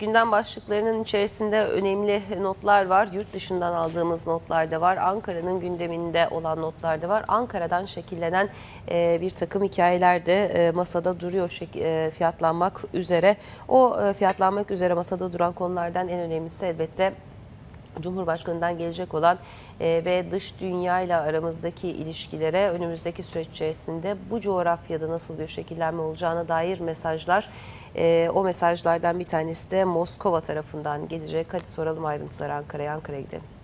gündem başlıklarının içerisinde önemli notlar var. Yurt dışından aldığımız notlar da var. Ankara'nın gündeminde olan notlar da var. Ankara'dan şekillenen e, bir takım hikayeler de e, masada duruyor e, fiyatlanmak üzere. O fiyatlanmak üzere masada duran konulardan en önemlisi elbette Cumhurbaşkanı'ndan gelecek olan e, ve dış dünya ile aramızdaki ilişkilere önümüzdeki süreç içerisinde bu coğrafyada nasıl bir şekillenme olacağına dair mesajlar. E, o mesajlardan bir tanesi de Moskova tarafından gelecek. Hadi soralım ayrıntıları Ankara'ya. Ankara'ya gidelim.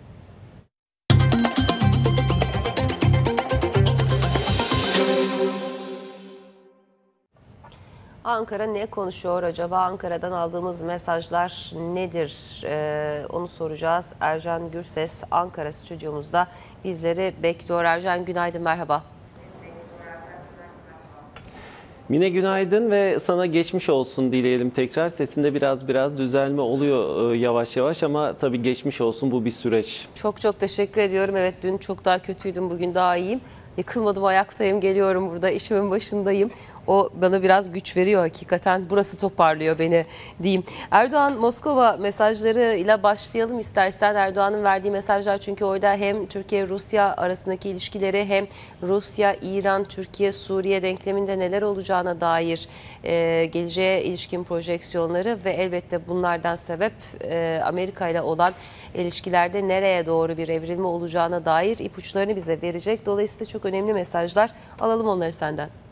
Ankara ne konuşuyor acaba? Ankara'dan aldığımız mesajlar nedir? Ee, onu soracağız. Ercan Gürses Ankara stüdyomuzda bizleri bekliyor. Ercan günaydın merhaba. Mine günaydın ve sana geçmiş olsun dileyelim tekrar. Sesinde biraz biraz düzelme oluyor e, yavaş yavaş ama tabii geçmiş olsun bu bir süreç. Çok çok teşekkür ediyorum. Evet dün çok daha kötüydüm bugün daha iyiyim. Yıkılmadım ayaktayım geliyorum burada işimin başındayım. O bana biraz güç veriyor hakikaten. Burası toparlıyor beni diyeyim. Erdoğan Moskova mesajlarıyla başlayalım istersen. Erdoğan'ın verdiği mesajlar çünkü orada hem Türkiye-Rusya arasındaki ilişkileri hem Rusya, İran, Türkiye, Suriye denkleminde neler olacağına dair e, geleceğe ilişkin projeksiyonları ve elbette bunlardan sebep e, Amerika ile olan ilişkilerde nereye doğru bir evrilme olacağına dair ipuçlarını bize verecek. Dolayısıyla çok önemli mesajlar. Alalım onları senden.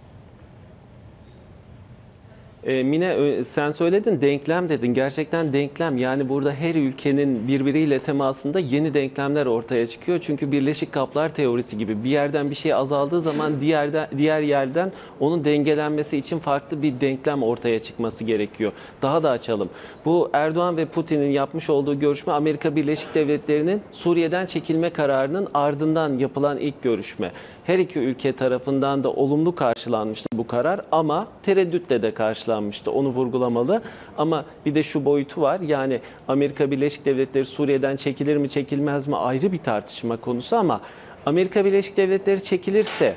E, Mine sen söyledin denklem dedin. Gerçekten denklem yani burada her ülkenin birbiriyle temasında yeni denklemler ortaya çıkıyor. Çünkü birleşik kaplar teorisi gibi bir yerden bir şey azaldığı zaman diğerden diğer yerden onun dengelenmesi için farklı bir denklem ortaya çıkması gerekiyor. Daha da açalım. Bu Erdoğan ve Putin'in yapmış olduğu görüşme Amerika Birleşik Devletleri'nin Suriye'den çekilme kararının ardından yapılan ilk görüşme. Her iki ülke tarafından da olumlu karşılanmıştı bu karar ama tereddütle de karşılanmıştı. Onu vurgulamalı. Ama bir de şu boyutu var. Yani Amerika Birleşik Devletleri Suriye'den çekilir mi çekilmez mi ayrı bir tartışma konusu ama Amerika Birleşik Devletleri çekilirse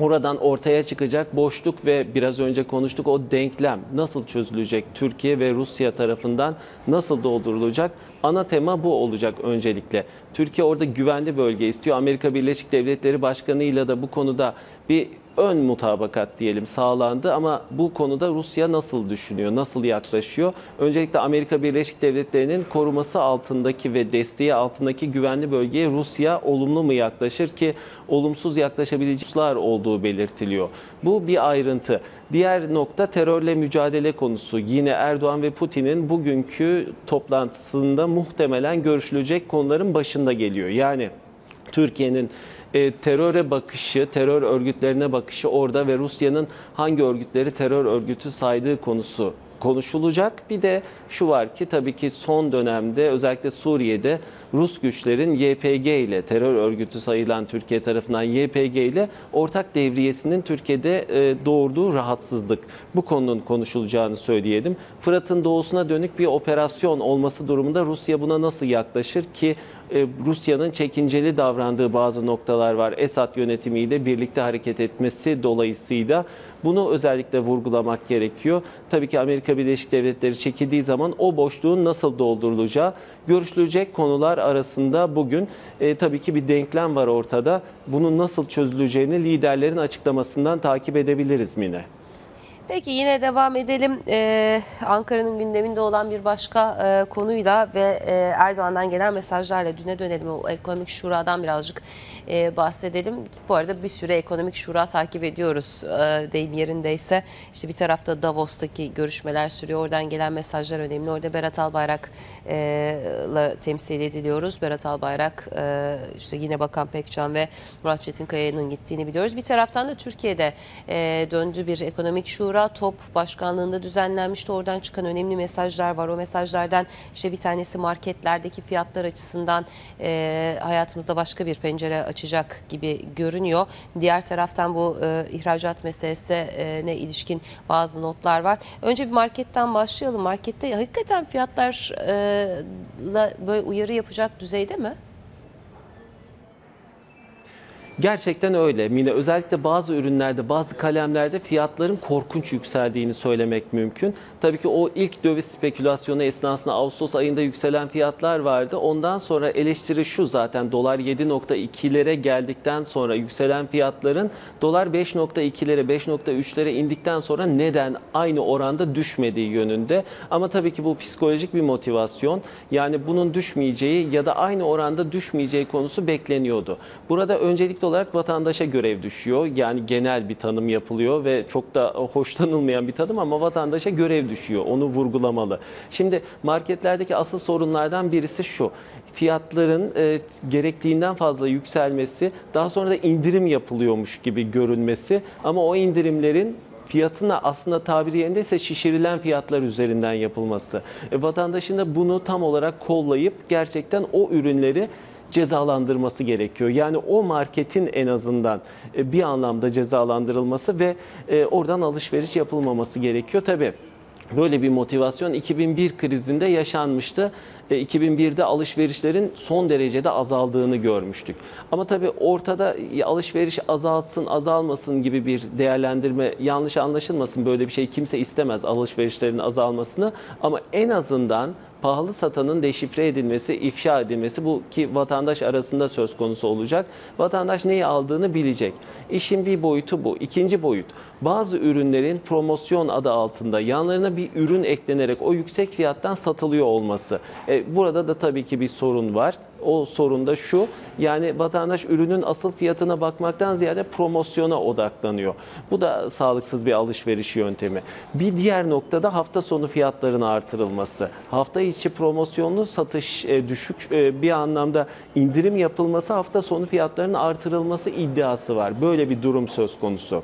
Oradan ortaya çıkacak boşluk ve biraz önce konuştuk o denklem nasıl çözülecek? Türkiye ve Rusya tarafından nasıl doldurulacak? Ana tema bu olacak öncelikle. Türkiye orada güvenli bölge istiyor. Amerika Birleşik Devletleri Başkanı ile de bu konuda bir ön mutabakat diyelim sağlandı ama bu konuda Rusya nasıl düşünüyor, nasıl yaklaşıyor? Öncelikle Amerika Birleşik Devletleri'nin koruması altındaki ve desteği altındaki güvenli bölgeye Rusya olumlu mu yaklaşır ki olumsuz yaklaşabilecekler olduğu belirtiliyor. Bu bir ayrıntı. Diğer nokta terörle mücadele konusu. Yine Erdoğan ve Putin'in bugünkü toplantısında muhtemelen görüşülecek konuların başında geliyor. Yani Türkiye'nin e, teröre bakışı, terör örgütlerine bakışı orada ve Rusya'nın hangi örgütleri terör örgütü saydığı konusu konuşulacak. Bir de şu var ki tabii ki son dönemde özellikle Suriye'de Rus güçlerin YPG ile terör örgütü sayılan Türkiye tarafından YPG ile ortak devriyesinin Türkiye'de e, doğurduğu rahatsızlık. Bu konunun konuşulacağını söyleyelim. Fırat'ın doğusuna dönük bir operasyon olması durumunda Rusya buna nasıl yaklaşır ki e, Rusya'nın çekinceli davrandığı bazı noktalar var. Esad yönetimiyle birlikte hareket etmesi dolayısıyla bunu özellikle vurgulamak gerekiyor. Tabii ki Amerika Birleşik Devletleri çekildiği zaman o boşluğun nasıl doldurulacağı görüşülecek konular arasında bugün e, tabii ki bir denklem var ortada. Bunun nasıl çözüleceğini liderlerin açıklamasından takip edebiliriz Mine. Peki yine devam edelim. Ee, Ankara'nın gündeminde olan bir başka e, konuyla ve e, Erdoğan'dan gelen mesajlarla düne dönelim. O ekonomik şuradan birazcık e, bahsedelim. Bu arada bir süre ekonomik şura takip ediyoruz e, deyim yerindeyse. İşte bir tarafta Davos'taki görüşmeler sürüyor. Oradan gelen mesajlar önemli. Orada Berat Albayrak'la temsil ediliyoruz. Berat Albayrak e, işte yine Bakan Pekcan ve Murat Çetinkaya'nın gittiğini biliyoruz. Bir taraftan da Türkiye'de e, döndü bir ekonomik şura. Top başkanlığında düzenlenmişti. Oradan çıkan önemli mesajlar var. O mesajlardan işte bir tanesi marketlerdeki fiyatlar açısından e, hayatımızda başka bir pencere açacak gibi görünüyor. Diğer taraftan bu e, ihracat meselesine ilişkin bazı notlar var. Önce bir marketten başlayalım. Markette hakikaten fiyatlarla böyle uyarı yapacak düzeyde mi? Gerçekten öyle Mine. Özellikle bazı ürünlerde, bazı kalemlerde fiyatların korkunç yükseldiğini söylemek mümkün. Tabii ki o ilk döviz spekülasyonu esnasında Ağustos ayında yükselen fiyatlar vardı. Ondan sonra eleştiri şu zaten dolar 7.2'lere geldikten sonra yükselen fiyatların dolar 5.2'lere 5.3'lere indikten sonra neden aynı oranda düşmediği yönünde. Ama tabii ki bu psikolojik bir motivasyon. Yani bunun düşmeyeceği ya da aynı oranda düşmeyeceği konusu bekleniyordu. Burada olarak vatandaşa görev düşüyor. Yani genel bir tanım yapılıyor ve çok da hoşlanılmayan bir tanım ama vatandaşa görev düşüyor. Onu vurgulamalı. Şimdi marketlerdeki asıl sorunlardan birisi şu. Fiyatların e, gerektiğinden fazla yükselmesi, daha sonra da indirim yapılıyormuş gibi görünmesi ama o indirimlerin fiyatına aslında tabiri yerindeyse şişirilen fiyatlar üzerinden yapılması. E, vatandaşın da bunu tam olarak kollayıp gerçekten o ürünleri cezalandırması gerekiyor. Yani o marketin en azından e, bir anlamda cezalandırılması ve e, oradan alışveriş yapılmaması gerekiyor. Tabii böyle bir motivasyon 2001 krizinde yaşanmıştı. E, 2001'de alışverişlerin son derecede azaldığını görmüştük. Ama tabii ortada alışveriş azalsın azalmasın gibi bir değerlendirme yanlış anlaşılmasın böyle bir şey kimse istemez alışverişlerin azalmasını ama en azından pahalı satanın deşifre edilmesi, ifşa edilmesi bu ki vatandaş arasında söz konusu olacak. Vatandaş neyi aldığını bilecek. İşin bir boyutu bu. İkinci boyut. Bazı ürünlerin promosyon adı altında yanlarına bir ürün eklenerek o yüksek fiyattan satılıyor olması. E, burada da tabii ki bir sorun var. O sorun da şu. Yani vatandaş ürünün asıl fiyatına bakmaktan ziyade promosyona odaklanıyor. Bu da sağlıksız bir alışveriş yöntemi. Bir diğer noktada hafta sonu fiyatların artırılması. Hafta içi promosyonlu satış e, düşük e, bir anlamda indirim yapılması hafta sonu fiyatlarının artırılması iddiası var. Böyle bir durum söz konusu.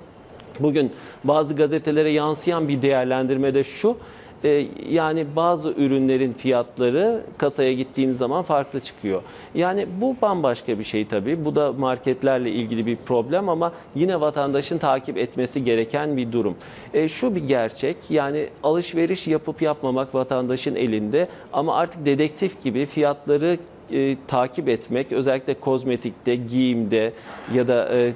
Bugün bazı gazetelere yansıyan bir değerlendirme de şu. E, Yani bazı ürünlerin fiyatları kasaya gittiğiniz zaman farklı çıkıyor. Yani bu bambaşka bir şey tabii. Bu da marketlerle ilgili bir problem ama yine vatandaşın takip etmesi gereken bir durum. E, Şu bir gerçek yani alışveriş yapıp yapmamak vatandaşın elinde ama artık dedektif gibi fiyatları e, takip etmek özellikle kozmetikte, giyimde ya da e,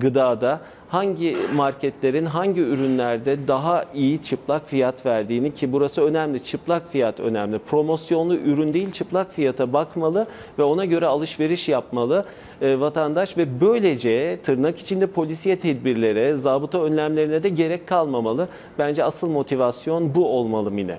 gıdada hangi marketlerin hangi ürünlerde daha iyi çıplak fiyat verdiğini ki burası önemli. Çıplak fiyat önemli. Promosyonlu ürün değil çıplak fiyata bakmalı ve ona göre alışveriş yapmalı e, vatandaş ve böylece tırnak içinde polisiye tedbirlere, zabıta önlemlerine de gerek kalmamalı. Bence asıl motivasyon bu olmalı Mine.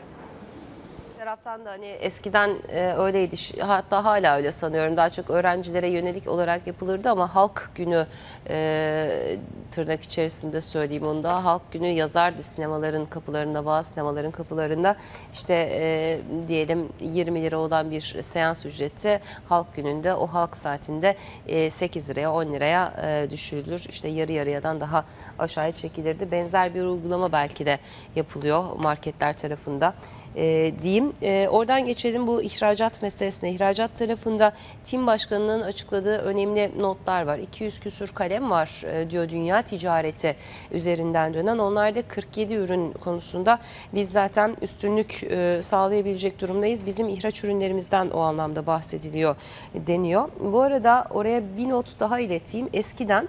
Taraftan da hani eskiden e, öyleydi. Hatta hala öyle sanıyorum. Daha çok öğrencilere yönelik olarak yapılırdı ama halk günü e, tırnak içerisinde söyleyeyim onu da halk günü yazardı sinemaların kapılarında bazı sinemaların kapılarında. İşte e, diyelim 20 lira olan bir seans ücreti halk gününde o halk saatinde e, 8 liraya 10 liraya e, düşürülür. İşte yarı yarıyadan daha aşağıya çekilirdi. Benzer bir uygulama belki de yapılıyor marketler tarafında e, diyeyim. E, oradan geçelim bu ihracat meselesine. İhracat tarafında Tim Başkanı'nın açıkladığı önemli notlar var. 200 küsür kalem var e, diyor dünya ticareti üzerinden dönen. Onlarda 47 ürün konusunda biz zaten üstünlük e, sağlayabilecek durumdayız. Bizim ihraç ürünlerimizden o anlamda bahsediliyor deniyor. Bu arada oraya bir not daha ileteyim. Eskiden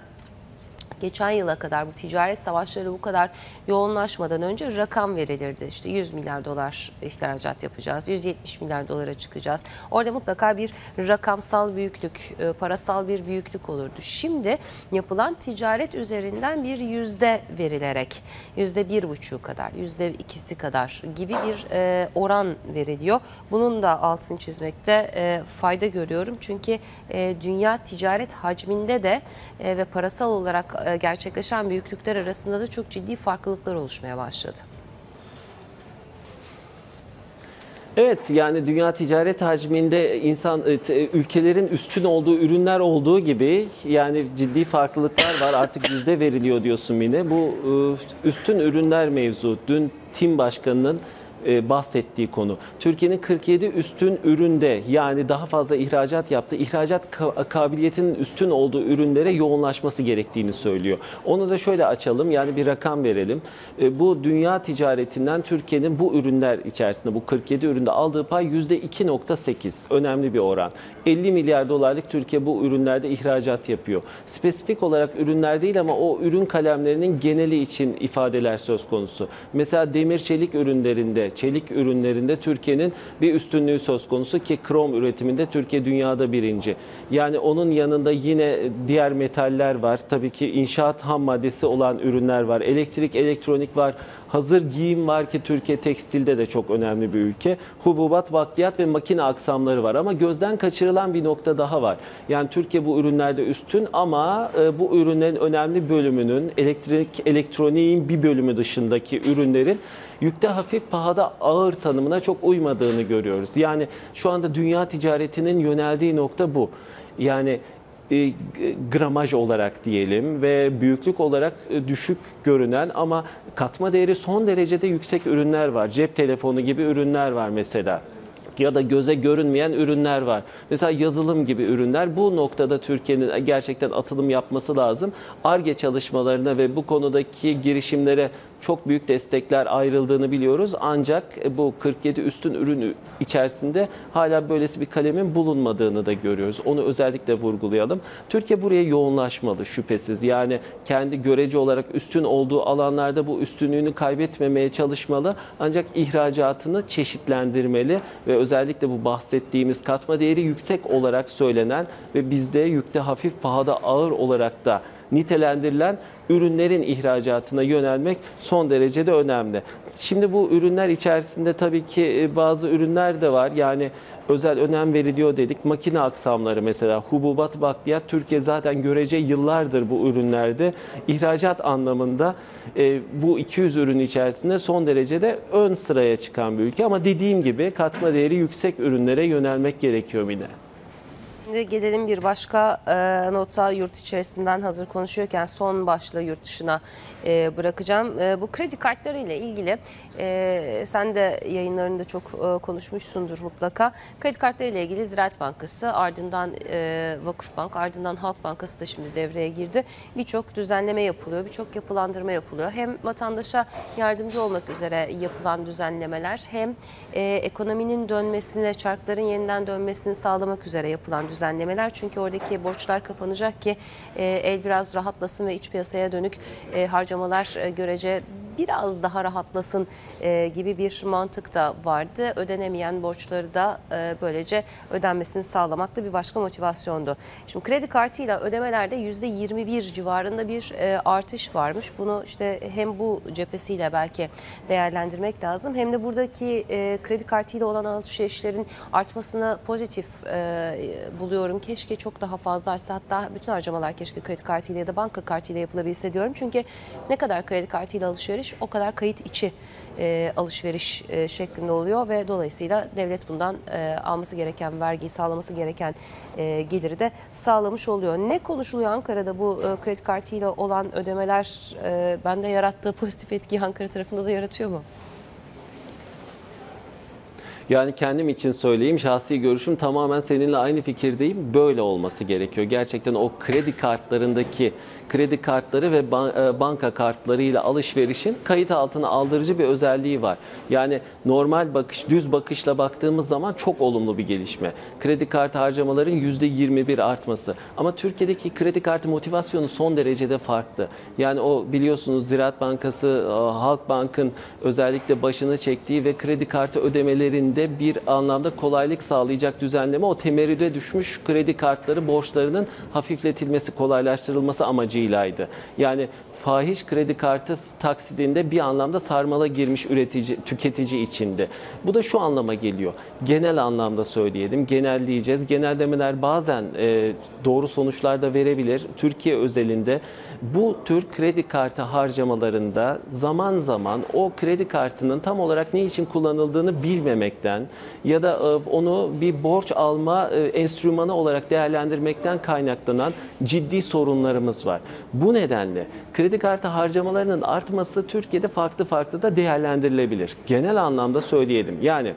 geçen yıla kadar bu ticaret savaşları bu kadar yoğunlaşmadan önce rakam verilirdi. İşte 100 milyar dolar ihracat yapacağız, 170 milyar dolara çıkacağız. Orada mutlaka bir rakamsal büyüklük, e, parasal bir büyüklük olurdu. Şimdi yapılan ticaret üzerinden bir yüzde verilerek, yüzde bir buçuğu kadar, yüzde ikisi kadar gibi bir e, oran veriliyor. Bunun da altını çizmekte e, fayda görüyorum. Çünkü dünya ticaret hacminde de ve parasal olarak e, gerçekleşen büyüklükler arasında da çok ciddi farklılıklar oluşmaya başladı. Evet yani dünya ticaret hacminde insan e, te- ülkelerin üstün olduğu ürünler olduğu gibi yani ciddi farklılıklar var. Artık yüzde veriliyor diyorsun Mine. Bu e, üstün ürünler mevzu. Dün Tim Başkanı'nın e, bahsettiği konu. Türkiye'nin 47 üstün üründe yani daha fazla ihracat yaptı. ihracat ka- kabiliyetinin üstün olduğu ürünlere yoğunlaşması gerektiğini söylüyor. Onu da şöyle açalım yani bir rakam verelim. E, bu dünya ticaretinden Türkiye'nin bu ürünler içerisinde bu 47 üründe aldığı pay %2.8 önemli bir oran. 50 milyar dolarlık Türkiye bu ürünlerde ihracat yapıyor. Spesifik olarak ürünler değil ama o ürün kalemlerinin geneli için ifadeler söz konusu. Mesela demir çelik ürünlerinde, çelik ürünlerinde Türkiye'nin bir üstünlüğü söz konusu ki krom üretiminde Türkiye dünyada birinci. Yani onun yanında yine diğer metaller var. Tabii ki inşaat ham maddesi olan ürünler var. Elektrik, elektronik var. Hazır giyim var ki Türkiye tekstilde de çok önemli bir ülke. Hububat, bakliyat ve makine aksamları var ama gözden kaçırılan bir nokta daha var. Yani Türkiye bu ürünlerde üstün ama e, bu ürünlerin önemli bölümünün elektrik, elektroniğin bir bölümü dışındaki ürünlerin yükte hafif pahada ağır tanımına çok uymadığını görüyoruz. Yani şu anda dünya ticaretinin yöneldiği nokta bu. Yani e, gramaj olarak diyelim ve büyüklük olarak e, düşük görünen ama katma değeri son derecede yüksek ürünler var. Cep telefonu gibi ürünler var mesela ya da göze görünmeyen ürünler var. Mesela yazılım gibi ürünler. Bu noktada Türkiye'nin gerçekten atılım yapması lazım. ARGE çalışmalarına ve bu konudaki girişimlere çok büyük destekler ayrıldığını biliyoruz. Ancak bu 47 üstün ürün içerisinde hala böylesi bir kalemin bulunmadığını da görüyoruz. Onu özellikle vurgulayalım. Türkiye buraya yoğunlaşmalı şüphesiz. Yani kendi görece olarak üstün olduğu alanlarda bu üstünlüğünü kaybetmemeye çalışmalı. Ancak ihracatını çeşitlendirmeli ve özellikle bu bahsettiğimiz katma değeri yüksek olarak söylenen ve bizde yükte hafif pahada ağır olarak da nitelendirilen ürünlerin ihracatına yönelmek son derecede önemli. Şimdi bu ürünler içerisinde tabii ki e, bazı ürünler de var. Yani özel önem veriliyor dedik. Makine aksamları mesela hububat, bakliyat Türkiye zaten görece yıllardır bu ürünlerde ihracat anlamında e, bu 200 ürün içerisinde son derecede ön sıraya çıkan bir ülke ama dediğim gibi katma değeri yüksek ürünlere yönelmek gerekiyor yine. Şimdi gelelim bir başka e, nota yurt içerisinden hazır konuşuyorken son başlığı yurt dışına e, bırakacağım. E, bu kredi kartları ile ilgili e, sen de yayınlarında çok e, konuşmuşsundur mutlaka. Kredi kartları ile ilgili Ziraat Bankası ardından e, Vakıfbank ardından Halk Bankası da şimdi devreye girdi. Birçok düzenleme yapılıyor, birçok yapılandırma yapılıyor. Hem vatandaşa yardımcı olmak üzere yapılan düzenlemeler hem e, ekonominin dönmesine, çarkların yeniden dönmesini sağlamak üzere yapılan düzenlemeler. Çünkü oradaki borçlar kapanacak ki e, el biraz rahatlasın ve iç piyasaya dönük e, harcamalar e, görece biraz daha rahatlasın e, gibi bir mantık da vardı. Ödenemeyen borçları da e, böylece ödenmesini sağlamak da bir başka motivasyondu. Şimdi kredi kartıyla ödemelerde %21 civarında bir e, artış varmış. Bunu işte hem bu cephesiyle belki değerlendirmek lazım hem de buradaki kredi kartıyla olan alışverişlerin artmasını pozitif buluyorum. Keşke çok daha fazla artsa hatta bütün harcamalar keşke kredi kartıyla ya da banka kartıyla yapılabilse diyorum. Çünkü ne kadar kredi kartıyla alışveriş o kadar kayıt içi e, alışveriş e, şeklinde oluyor ve dolayısıyla devlet bundan e, alması gereken vergiyi sağlaması gereken e, geliri de sağlamış oluyor. Ne konuşuluyor Ankara'da bu e, kredi kartıyla olan ödemeler e, bende yarattığı pozitif etkiyi Ankara tarafında da yaratıyor mu? Yani kendim için söyleyeyim, şahsi görüşüm tamamen seninle aynı fikirdeyim. Böyle olması gerekiyor. Gerçekten o kredi kartlarındaki kredi kartları ve e, banka kartlarıyla alışverişin kayıt altına aldırıcı bir özelliği var. Yani normal bakış, düz bakışla baktığımız zaman çok olumlu bir gelişme. Kredi kartı harcamaların %21 artması. Ama Türkiye'deki kredi kartı motivasyonu son derecede farklı. Yani o biliyorsunuz Ziraat Bankası, e, Halkbank'ın özellikle başını çektiği ve kredi kartı ödemelerinde bir anlamda kolaylık sağlayacak düzenleme o temerrüde düşmüş kredi kartları borçlarının hafifletilmesi, kolaylaştırılması amacıylaydı. Yani fahiş kredi kartı taksidinde bir anlamda sarmala girmiş üretici, tüketici içinde. Bu da şu anlama geliyor. Genel anlamda söyleyelim, genelleyeceğiz. Genellemeler bazen e, doğru sonuçlar da verebilir. Türkiye özelinde bu tür kredi kartı harcamalarında zaman zaman o kredi kartının tam olarak ne için kullanıldığını bilmemek vermekten ya da e, onu bir borç alma e, enstrümanı olarak değerlendirmekten kaynaklanan ciddi sorunlarımız var. Bu nedenle kredi kartı harcamalarının artması Türkiye'de farklı farklı da değerlendirilebilir. Genel anlamda söyleyelim. Yani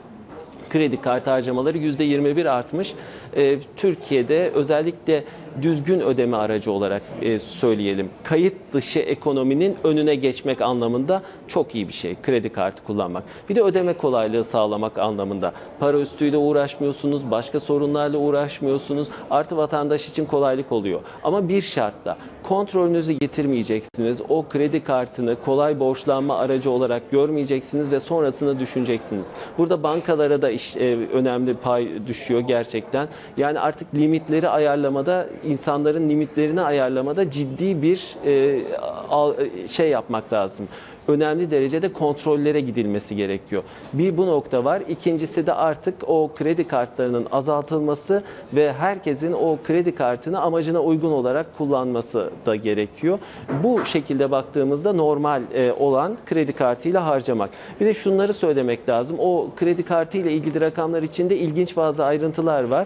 kredi kartı harcamaları %21 artmış. Ee, Türkiye'de özellikle düzgün ödeme aracı olarak e, söyleyelim. Kayıt dışı ekonominin önüne geçmek anlamında çok iyi bir şey kredi kartı kullanmak. Bir de ödeme kolaylığı sağlamak anlamında. Para üstüyle uğraşmıyorsunuz, başka sorunlarla uğraşmıyorsunuz. Artı vatandaş için kolaylık oluyor. Ama bir şartla kontrolünüzü yitirmeyeceksiniz. O kredi kartını kolay borçlanma aracı olarak görmeyeceksiniz ve sonrasını düşüneceksiniz. Burada bankalara da iş, e, önemli pay düşüyor gerçekten. Yani artık limitleri ayarlamada, insanların limitlerini ayarlamada ciddi bir e, al- şey yapmak lazım önemli derecede kontrollere gidilmesi gerekiyor. Bir bu nokta var. İkincisi de artık o kredi kartlarının azaltılması ve herkesin o kredi kartını amacına uygun olarak kullanması da gerekiyor. Bu şekilde baktığımızda normal e, olan kredi kartıyla harcamak. Bir de şunları söylemek lazım. O kredi kartı ile ilgili rakamlar içinde ilginç bazı ayrıntılar var.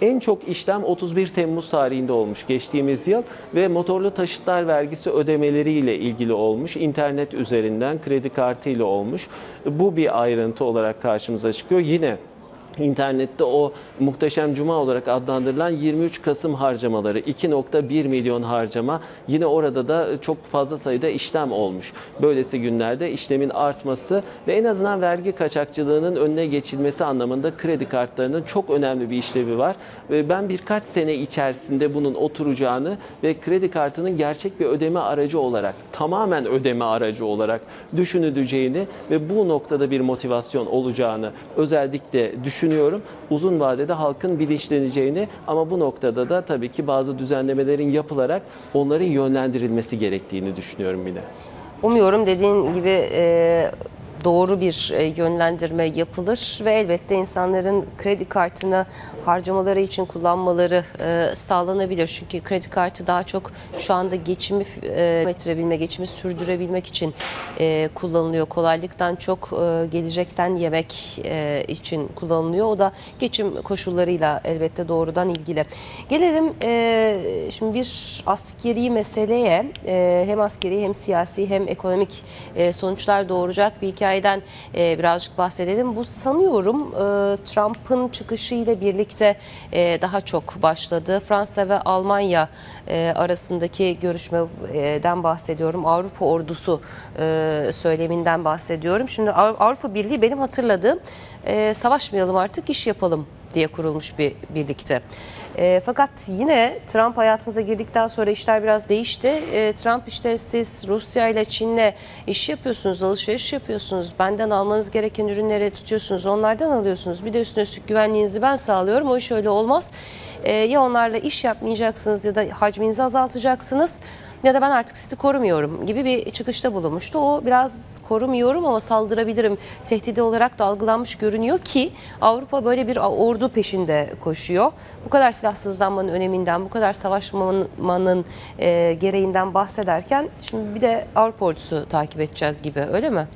En çok işlem 31 Temmuz tarihinde olmuş geçtiğimiz yıl ve motorlu taşıtlar vergisi ödemeleriyle ilgili olmuş. İnternet üzerinden kredi kartı ile olmuş. Bu bir ayrıntı olarak karşımıza çıkıyor. Yine İnternette o muhteşem cuma olarak adlandırılan 23 Kasım harcamaları 2.1 milyon harcama yine orada da çok fazla sayıda işlem olmuş. Böylesi günlerde işlemin artması ve en azından vergi kaçakçılığının önüne geçilmesi anlamında kredi kartlarının çok önemli bir işlevi var. Ve ben birkaç sene içerisinde bunun oturacağını ve kredi kartının gerçek bir ödeme aracı olarak tamamen ödeme aracı olarak düşünüleceğini ve bu noktada bir motivasyon olacağını özellikle düşünüyorum. Uzun vadede halkın bilinçleneceğini ama bu noktada da tabii ki bazı düzenlemelerin yapılarak onların yönlendirilmesi gerektiğini düşünüyorum yine. Umuyorum dediğin gibi e, doğru bir e, yönlendirme yapılır ve elbette insanların kredi kartını harcamaları için kullanmaları e, sağlanabilir. Çünkü kredi kartı daha çok şu anda geçimi e, getirebilme, geçimi sürdürebilmek için e, kullanılıyor. Kolaylıktan çok e, gelecekten yemek e, için kullanılıyor. O da geçim koşullarıyla elbette doğrudan ilgili. Gelelim e, şimdi bir askeri meseleye e, hem askeri hem siyasi hem ekonomik e, sonuçlar doğuracak bir hikayeden e, birazcık bahsedelim. Bu sanıyorum e, Trump'ın çıkışıyla birlikte e, daha çok başladı. Fransa ve Almanya e, arasındaki görüşmeden bahsediyorum. Avrupa ordusu e, söyleminden bahsediyorum. Şimdi Av- Avrupa Birliği benim hatırladığım e, savaşmayalım artık iş yapalım diye kurulmuş bir birlikte. E, fakat yine Trump hayatımıza girdikten sonra işler biraz değişti. E, Trump işte siz Rusya ile Çin'le iş yapıyorsunuz, alışveriş yapıyorsunuz. Benden almanız gereken ürünleri tutuyorsunuz, onlardan alıyorsunuz. Bir de üstüne üstlük güvenliğinizi ben sağlıyorum. O iş öyle olmaz. E, ya onlarla iş yapmayacaksınız ya da hacminizi azaltacaksınız ya da ben artık sizi korumuyorum gibi bir çıkışta bulunmuştu. O biraz korumuyorum ama saldırabilirim tehdidi olarak da algılanmış görünüyor ki Avrupa böyle bir ordu peşinde koşuyor. Bu kadar silahsızlanmanın öneminden, bu kadar savaşmanın e, gereğinden bahsederken şimdi bir de Avrupa ordusu takip edeceğiz gibi öyle mi?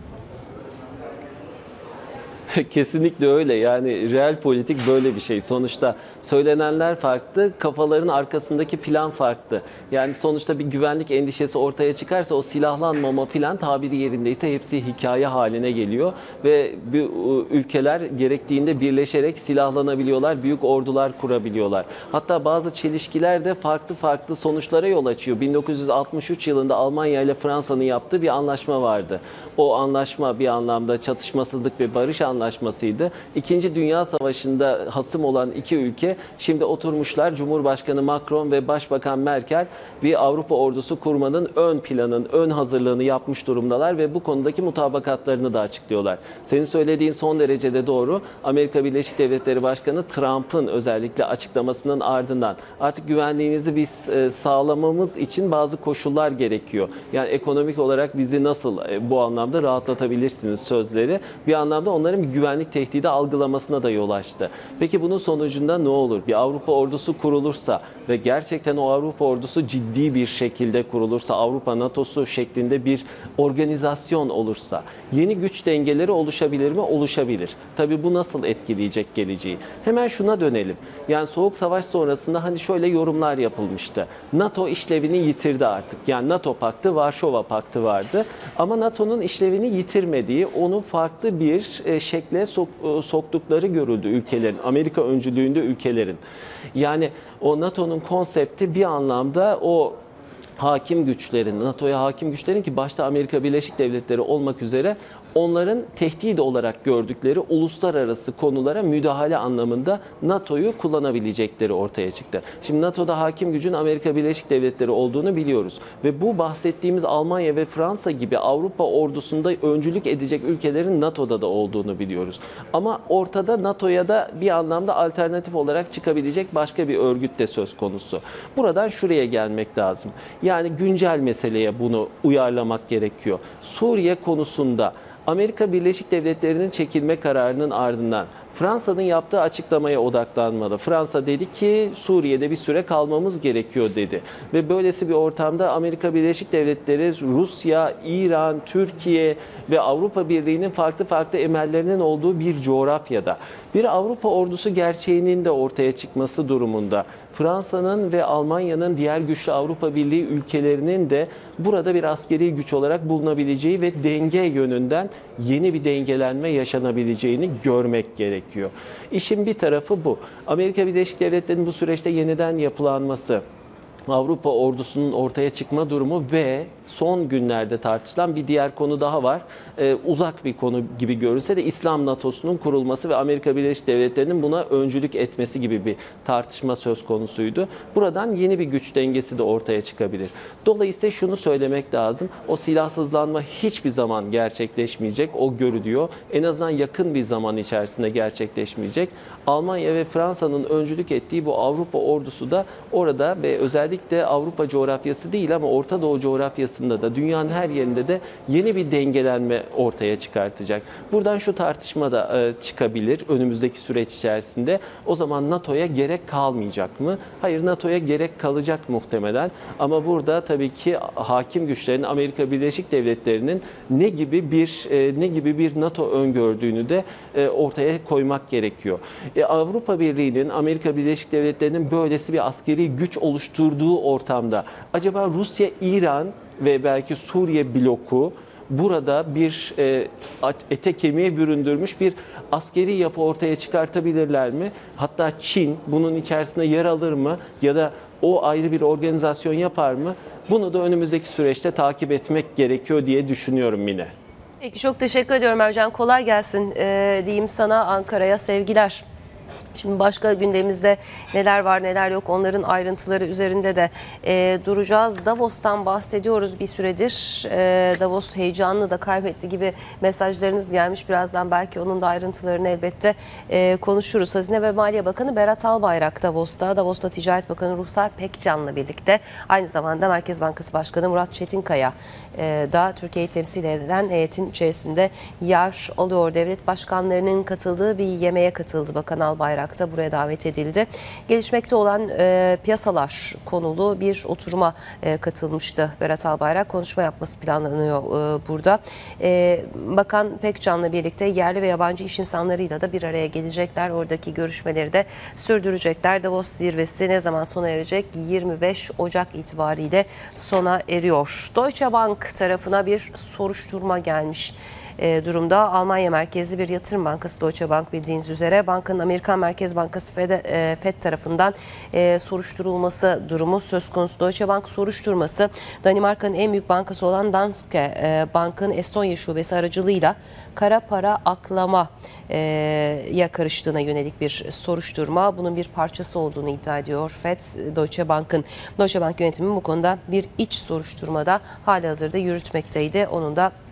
Kesinlikle öyle. Yani real politik böyle bir şey. Sonuçta söylenenler farklı, kafaların arkasındaki plan farklı. Yani sonuçta bir güvenlik endişesi ortaya çıkarsa o silahlanmama falan tabiri yerindeyse hepsi hikaye haline geliyor ve bu ülkeler gerektiğinde birleşerek silahlanabiliyorlar, büyük ordular kurabiliyorlar. Hatta bazı çelişkiler de farklı farklı sonuçlara yol açıyor. 1963 yılında Almanya ile Fransa'nın yaptığı bir anlaşma vardı. O anlaşma bir anlamda çatışmasızlık ve barış anlaşmasıydı. İkinci Dünya Savaşı'nda hasım olan iki ülke şimdi oturmuşlar. Cumhurbaşkanı Macron ve Başbakan Merkel bir Avrupa ordusu kurmanın ön planın, ön hazırlığını yapmış durumdalar ve bu konudaki mutabakatlarını da açıklıyorlar. Senin söylediğin son derecede doğru. Amerika Birleşik Devletleri Başkanı Trump'ın özellikle açıklamasının ardından artık güvenliğinizi biz e, sağlamamız için bazı koşullar gerekiyor. Yani ekonomik olarak bizi nasıl e, bu anlamda rahatlatabilirsiniz sözleri. Bir anlamda onların güvenlik tehdidi algılamasına da yol açtı. Peki bunun sonucunda ne olur? Bir Avrupa ordusu kurulursa ve gerçekten o Avrupa ordusu ciddi bir şekilde kurulursa, Avrupa NATO'su şeklinde bir organizasyon olursa yeni güç dengeleri oluşabilir mi? Oluşabilir. Tabii bu nasıl etkileyecek geleceği? Hemen şuna dönelim. Yani Soğuk Savaş sonrasında hani şöyle yorumlar yapılmıştı. NATO işlevini yitirdi artık. Yani NATO paktı, Varşova paktı vardı. Ama NATO'nun işlevini yitirmediği, onu farklı bir e, şekle sok- e, soktukları görüldü ülkelerin. Amerika öncülüğünde ülkelerin. Yani o NATO'nun konsepti bir anlamda o hakim güçlerin, NATO'ya hakim güçlerin ki başta Amerika Birleşik Devletleri olmak üzere onların tehdit olarak gördükleri uluslararası konulara müdahale anlamında NATO'yu kullanabilecekleri ortaya çıktı. Şimdi NATO'da hakim gücün Amerika Birleşik Devletleri olduğunu biliyoruz ve bu bahsettiğimiz Almanya ve Fransa gibi Avrupa ordusunda öncülük edecek ülkelerin NATO'da da olduğunu biliyoruz. Ama ortada NATO'ya da bir anlamda alternatif olarak çıkabilecek başka bir örgüt de söz konusu. Buradan şuraya gelmek lazım. Yani güncel meseleye bunu uyarlamak gerekiyor. Suriye konusunda Amerika Birleşik Devletleri'nin çekilme kararının ardından Fransa'nın yaptığı açıklamaya odaklanmalı. Fransa dedi ki Suriye'de bir süre kalmamız gerekiyor dedi. Ve böylesi bir ortamda Amerika Birleşik Devletleri, Rusya, İran, Türkiye ve Avrupa Birliği'nin farklı farklı emellerinin olduğu bir coğrafyada bir Avrupa ordusu gerçeğinin de ortaya çıkması durumunda Fransa'nın ve Almanya'nın diğer güçlü Avrupa Birliği ülkelerinin de burada bir askeri güç olarak bulunabileceği ve denge yönünden yeni bir dengelenme yaşanabileceğini görmek gerekiyor. İşin bir tarafı bu. Amerika Birleşik Devletleri'nin bu süreçte yeniden yapılanması, Avrupa ordusunun ortaya çıkma durumu ve son günlerde tartışılan bir diğer konu daha var. Ee, uzak bir konu gibi görünse de İslam NATO'sunun kurulması ve Amerika Birleşik Devletleri'nin buna öncülük etmesi gibi bir tartışma söz konusuydu. Buradan yeni bir güç dengesi de ortaya çıkabilir. Dolayısıyla şunu söylemek lazım. O silahsızlanma hiçbir zaman gerçekleşmeyecek. O görülüyor. En azından yakın bir zaman içerisinde gerçekleşmeyecek. Almanya ve Fransa'nın öncülük ettiği bu Avrupa ordusu da orada ve özellikle Avrupa coğrafyası değil ama Orta Doğu coğrafyasında da dünyanın her yerinde de yeni bir dengelenme ortaya çıkartacak. Buradan şu tartışma da e, çıkabilir önümüzdeki süreç içerisinde. O zaman NATO'ya gerek kalmayacak mı? Hayır NATO'ya gerek kalacak muhtemelen. Ama burada tabii ki hakim güçlerin Amerika Birleşik Devletleri'nin ne gibi bir e, ne gibi bir NATO öngördüğünü de e, ortaya koymak gerekiyor. Avrupa Birliği'nin Amerika Birleşik Devletleri'nin böylesi bir askeri güç oluşturduğu ortamda acaba Rusya, İran ve belki Suriye bloku burada bir e, ete kemiğe büründürmüş bir askeri yapı ortaya çıkartabilirler mi? Hatta Çin bunun içerisinde yer alır mı? Ya da o ayrı bir organizasyon yapar mı? Bunu da önümüzdeki süreçte takip etmek gerekiyor diye düşünüyorum Mine. Peki çok teşekkür ediyorum Ercan. Kolay gelsin ee, diyeyim sana Ankara'ya sevgiler. Şimdi başka gündemimizde neler var neler yok onların ayrıntıları üzerinde de e, duracağız. Davos'tan bahsediyoruz bir süredir. E, Davos heyecanını da kaybetti gibi mesajlarınız gelmiş. Birazdan belki onun da ayrıntılarını elbette e, konuşuruz. Hazine ve Maliye Bakanı Berat Albayrak Davos'ta. Davos'ta Ticaret Bakanı Ruhsar Pekcan'la birlikte aynı zamanda Merkez Bankası Başkanı Murat Çetinkaya e, da Türkiye'yi temsil eden heyetin içerisinde yer alıyor. Devlet başkanlarının katıldığı bir yemeğe katıldı Bakan Albayrak da buraya davet edildi. Gelişmekte olan e, piyasalar konulu bir oturuma e, katılmıştı Berat Albayrak. Konuşma yapması planlanıyor e, burada. E, Bakan Pekcan'la birlikte yerli ve yabancı iş insanlarıyla da bir araya gelecekler. Oradaki görüşmeleri de sürdürecekler. Davos zirvesi ne zaman sona erecek? 25 Ocak itibariyle sona eriyor. Deutsche Bank tarafına bir soruşturma gelmiş durumda. Almanya merkezli bir yatırım bankası Deutsche Bank bildiğiniz üzere bankanın Amerikan Merkez Bankası FED, e, FED tarafından e, soruşturulması durumu söz konusu. Deutsche Bank soruşturması Danimarka'nın en büyük bankası olan Danske e, Bank'ın Estonya şubesi aracılığıyla kara para aklama e, ya karıştığına yönelik bir soruşturma. Bunun bir parçası olduğunu iddia ediyor FED. Deutsche Bank'ın Deutsche Bank yönetimi bu konuda bir iç soruşturmada hali hazırda yürütmekteydi. Onun da e,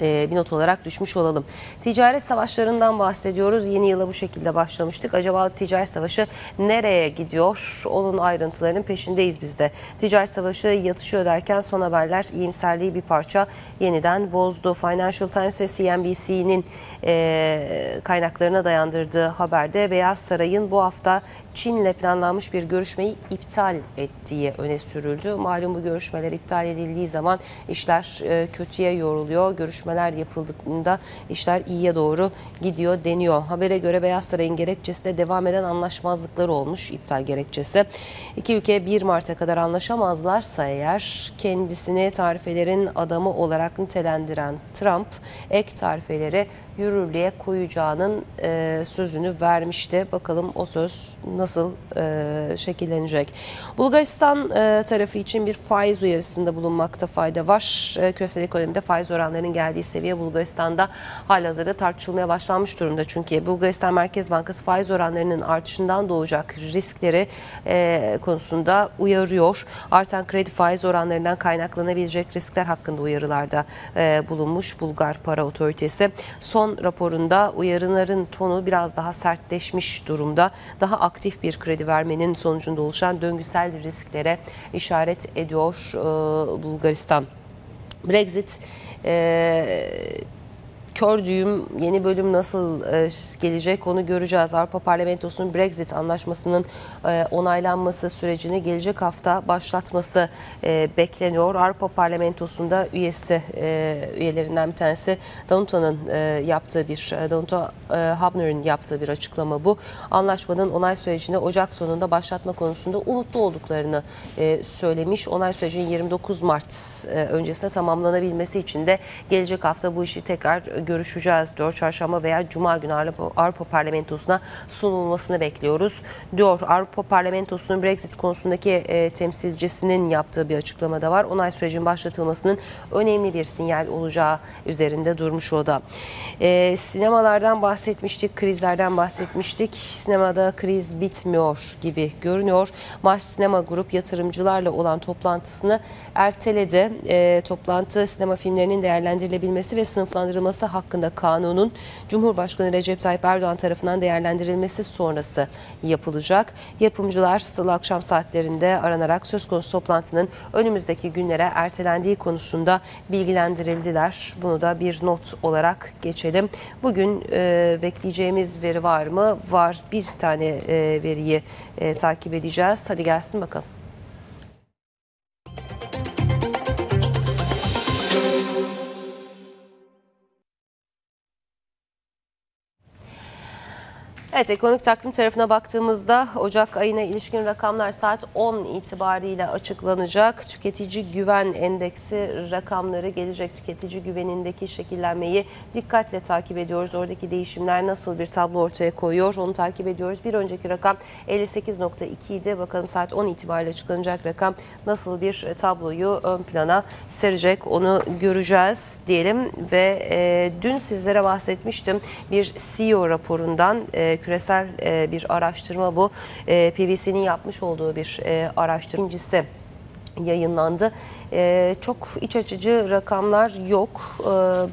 bir not olarak düşmüş olalım. Ticaret savaşlarından bahsediyoruz. Yeni yıla bu şekilde başlamıştık. Acaba ticaret savaşı nereye gidiyor? Onun ayrıntılarının peşindeyiz biz de. Ticaret savaşı yatışıyor derken son haberler iyimserliği bir parça yeniden bozdu. Financial Times ve CNBC'nin e, kaynaklarına dayandırdığı haberde Beyaz Saray'ın bu hafta Çin'le planlanmış bir görüşmeyi iptal ettiği öne sürüldü. Malum bu görüşmeler iptal edildiği zaman işler e, kötüye yoruluyor. Görüşmeler yapıldığında işler iyiye doğru gidiyor deniyor. Habere göre Beyaz Saray'ın gerekçesi de devam eden anlaşmazlıklar olmuş iptal gerekçesi. İki ülke 1 Mart'a kadar anlaşamazlarsa eğer kendisini tarifelerin adamı olarak nitelendiren Trump ek tarifeleri yürürlüğe koyacağının e, sözünü vermişti. Bakalım o söz nasıl e, şekillenecek. Bulgaristan e, tarafı için bir faiz uyarısında bulunmakta fayda var. E, küresel ekonomide faiz oranlarının geldiği seviye Bulgaristan'da halihazırda tartışılmaya başlanmış durumda. Çünkü Bulgaristan Merkez Bankası faiz oranlarının artışından doğacak riskleri e, konusunda uyarıyor. Artan kredi faiz oranlarından kaynaklanabilecek riskler hakkında uyarılarda e, bulunmuş Bulgar Para Otoritesi. Son raporunda uyarıların tonu biraz daha sertleşmiş durumda. Daha aktif bir kredi vermenin sonucunda oluşan döngüsel risklere işaret ediyor e, Bulgaristan. Brexit e, kör düğüm yeni bölüm nasıl e, gelecek onu göreceğiz. Avrupa Parlamentosu'nun Brexit anlaşmasının e, onaylanması sürecini gelecek hafta başlatması e, bekleniyor. Avrupa Parlamentosu'nda üyesi üyelerinden bir tanesi Danuta'nın yaptığı bir Danuta e, yaptığı bir açıklama bu. Anlaşmanın onay sürecini Ocak sonunda başlatma konusunda umutlu olduklarını söylemiş. Onay sürecinin 29 Mart öncesinde tamamlanabilmesi için de gelecek hafta bu işi tekrar görüşeceğiz diyor. Çarşamba veya Cuma günü Avrupa, Parlamentosu'na sunulmasını bekliyoruz diyor. Avrupa Parlamentosu'nun Brexit konusundaki e, temsilcisinin yaptığı bir açıklamada var. Onay sürecinin başlatılmasının önemli bir sinyal olacağı üzerinde durmuş o da. E, sinemalardan bahsetmiştik, krizlerden bahsetmiştik. Sinemada kriz bitmiyor gibi görünüyor. Maş Sinema Grup yatırımcılarla olan toplantısını erteledi. E, toplantı sinema filmlerinin değerlendirilebilmesi ve sınıflandırılması hakkında kanunun Cumhurbaşkanı Recep Tayyip Erdoğan tarafından değerlendirilmesi sonrası yapılacak. Yapımcılar salı akşam saatlerinde aranarak söz konusu toplantının önümüzdeki günlere ertelendiği konusunda bilgilendirildiler. Bunu da bir not olarak geçelim. Bugün e, bekleyeceğimiz veri var mı? Var. Bir tane e, veriyi e, takip edeceğiz. Hadi gelsin bakalım. Evet ekonomik takvim tarafına baktığımızda Ocak ayına ilişkin rakamlar saat 10 itibariyle açıklanacak. Tüketici güven endeksi rakamları gelecek. Tüketici güvenindeki şekillenmeyi dikkatle takip ediyoruz. Oradaki değişimler nasıl bir tablo ortaya koyuyor onu takip ediyoruz. Bir önceki rakam 58.2 idi. Bakalım saat 10 itibariyle açıklanacak rakam nasıl bir tabloyu ön plana serecek onu göreceğiz diyelim. Ve e, dün sizlere bahsetmiştim bir CEO raporundan e, e, bir araştırma bu. E, PwC'nin yapmış olduğu bir e, araştırma. İkincisi yayınlandı. Ee, çok iç açıcı rakamlar yok. Ee,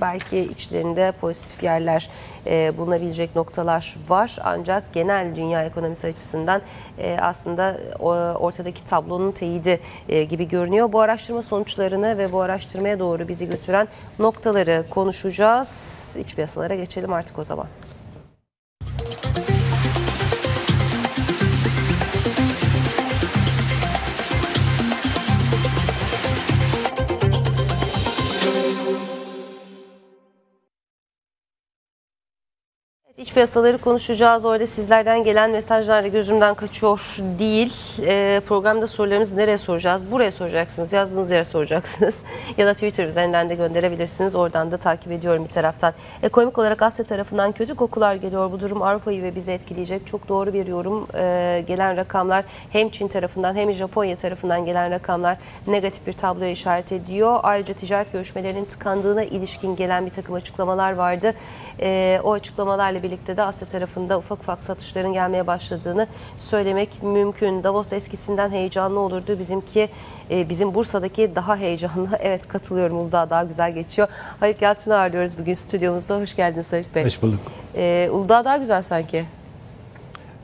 belki içlerinde pozitif yerler e, bulunabilecek noktalar var. Ancak genel dünya ekonomisi açısından e, aslında o, ortadaki tablonun teyidi e, gibi görünüyor. Bu araştırma sonuçlarını ve bu araştırmaya doğru bizi götüren noktaları konuşacağız. İç piyasalara geçelim artık o zaman. Thank you. İç piyasaları konuşacağız. Orada sizlerden gelen mesajlar da gözümden kaçıyor değil. E, programda sorularınızı nereye soracağız? Buraya soracaksınız. Yazdığınız yere soracaksınız. ya da Twitter üzerinden de gönderebilirsiniz. Oradan da takip ediyorum bir taraftan. Ekonomik olarak Asya tarafından kötü kokular geliyor. Bu durum Avrupa'yı ve bizi etkileyecek. Çok doğru bir yorum. E, gelen rakamlar hem Çin tarafından hem Japonya tarafından gelen rakamlar negatif bir tabloya işaret ediyor. Ayrıca ticaret görüşmelerinin tıkandığına ilişkin gelen bir takım açıklamalar vardı. E, o açıklamalarla birlikte birlikte de Asya tarafında ufak ufak satışların gelmeye başladığını söylemek mümkün. Davos eskisinden heyecanlı olurdu. Bizimki e, bizim Bursa'daki daha heyecanlı. Evet katılıyorum Uludağ daha güzel geçiyor. Haluk Yalçın'ı ağırlıyoruz bugün stüdyomuzda. Hoş geldiniz Haluk Bey. Hoş bulduk. E, Uludağ daha güzel sanki.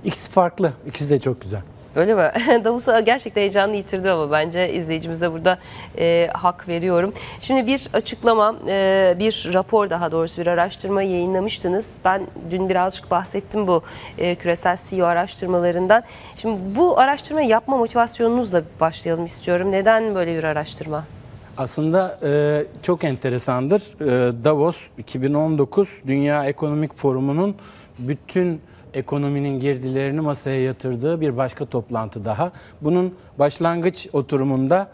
İkisi farklı. İkisi de çok güzel. Öyle mi? Davos'a gerçekten heyecanını yitirdi ama bence izleyicimize burada e, hak veriyorum. Şimdi bir açıklama, e, bir rapor daha doğrusu bir araştırma yayınlamıştınız. Ben dün birazcık bahsettim bu e, küresel CEO araştırmalarından. Şimdi bu araştırma yapma motivasyonunuzla başlayalım istiyorum. Neden böyle bir araştırma? Aslında e, çok enteresandır. E, Davos 2019 Dünya Ekonomik Forumu'nun bütün ekonominin girdilerini masaya yatırdığı bir başka toplantı daha. Bunun başlangıç oturumunda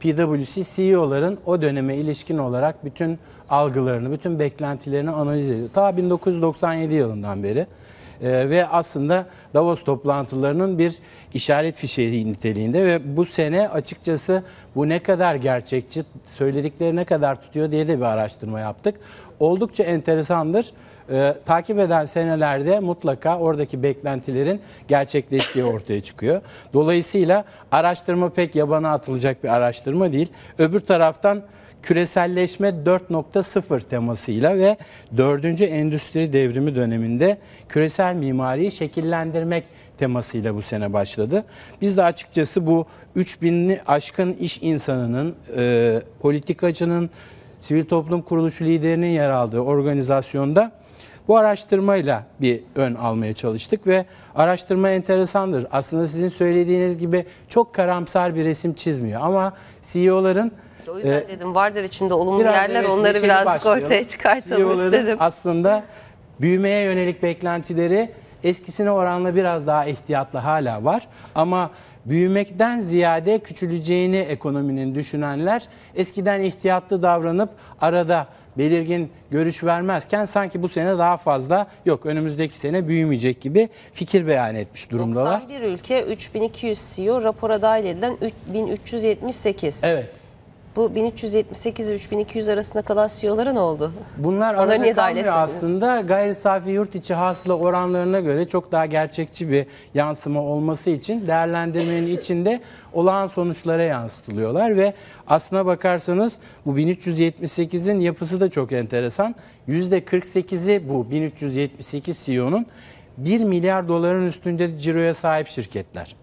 PwC CEO'ların o döneme ilişkin olarak bütün algılarını, bütün beklentilerini analiz ediyor. Ta 1997 yılından beri. Ee, ve aslında Davos toplantılarının bir işaret fişeği niteliğinde ve bu sene açıkçası bu ne kadar gerçekçi, söyledikleri ne kadar tutuyor diye de bir araştırma yaptık. Oldukça enteresandır. Ee, takip eden senelerde mutlaka oradaki beklentilerin gerçekleştiği ortaya çıkıyor. Dolayısıyla araştırma pek yabana atılacak bir araştırma değil. Öbür taraftan küreselleşme 4.0 temasıyla ve 4. endüstri devrimi döneminde küresel mimariyi şekillendirmek temasıyla bu sene başladı. Biz de açıkçası bu 3000'li aşkın iş insanının, e, politikacının, sivil toplum kuruluşu liderinin yer aldığı organizasyonda bu araştırmayla bir ön almaya çalıştık ve araştırma enteresandır. Aslında sizin söylediğiniz gibi çok karamsar bir resim çizmiyor ama CEO'ların O yüzden e, dedim vardır içinde olumlu Biraz yerler evet, onları birazcık başlayalım. ortaya çıkartalım CEO'ların istedim. aslında büyümeye yönelik beklentileri eskisine oranla biraz daha ihtiyatlı hala var. Ama büyümekten ziyade küçüleceğini ekonominin düşünenler eskiden ihtiyatlı davranıp arada belirgin görüş vermezken sanki bu sene daha fazla yok önümüzdeki sene büyümeyecek gibi fikir beyan etmiş durumdalar. 91 ülke 3200 CEO rapora dahil edilen 1378. Evet. Bu 1378 ve 3200 arasında kalan CEO'lara ne oldu? Bunlar Onları arada kalmıyor aslında. Gayri safi yurt içi hasıla oranlarına göre çok daha gerçekçi bir yansıma olması için değerlendirmenin içinde olağan sonuçlara yansıtılıyorlar ve aslına bakarsanız bu 1378'in yapısı da çok enteresan. %48'i bu 1378 CEO'nun 1 milyar doların üstünde ciroya sahip şirketler.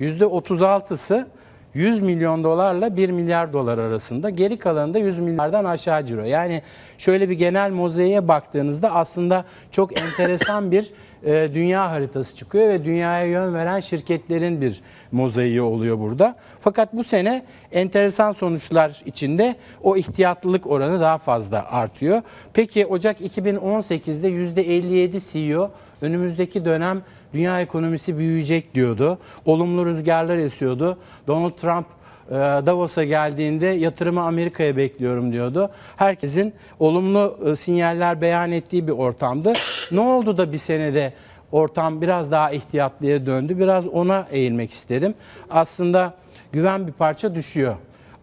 %36'sı 100 milyon dolarla 1 milyar dolar arasında. Geri kalanı da 100 milyardan aşağı ciro. Yani şöyle bir genel mozaiğe baktığınızda aslında çok enteresan bir e, dünya haritası çıkıyor ve dünyaya yön veren şirketlerin bir mozaiği oluyor burada. Fakat bu sene enteresan sonuçlar içinde o ihtiyatlılık oranı daha fazla artıyor. Peki Ocak 2018'de %57 CEO önümüzdeki dönem dünya ekonomisi büyüyecek diyordu. Olumlu rüzgarlar esiyordu. Donald Trump e, Davos'a geldiğinde yatırımı Amerika'ya bekliyorum diyordu. Herkesin olumlu e, sinyaller beyan ettiği bir ortamdı. Ne oldu da bir senede ortam biraz daha ihtiyatlıya döndü? Biraz ona eğilmek isterim. Aslında güven bir parça düşüyor.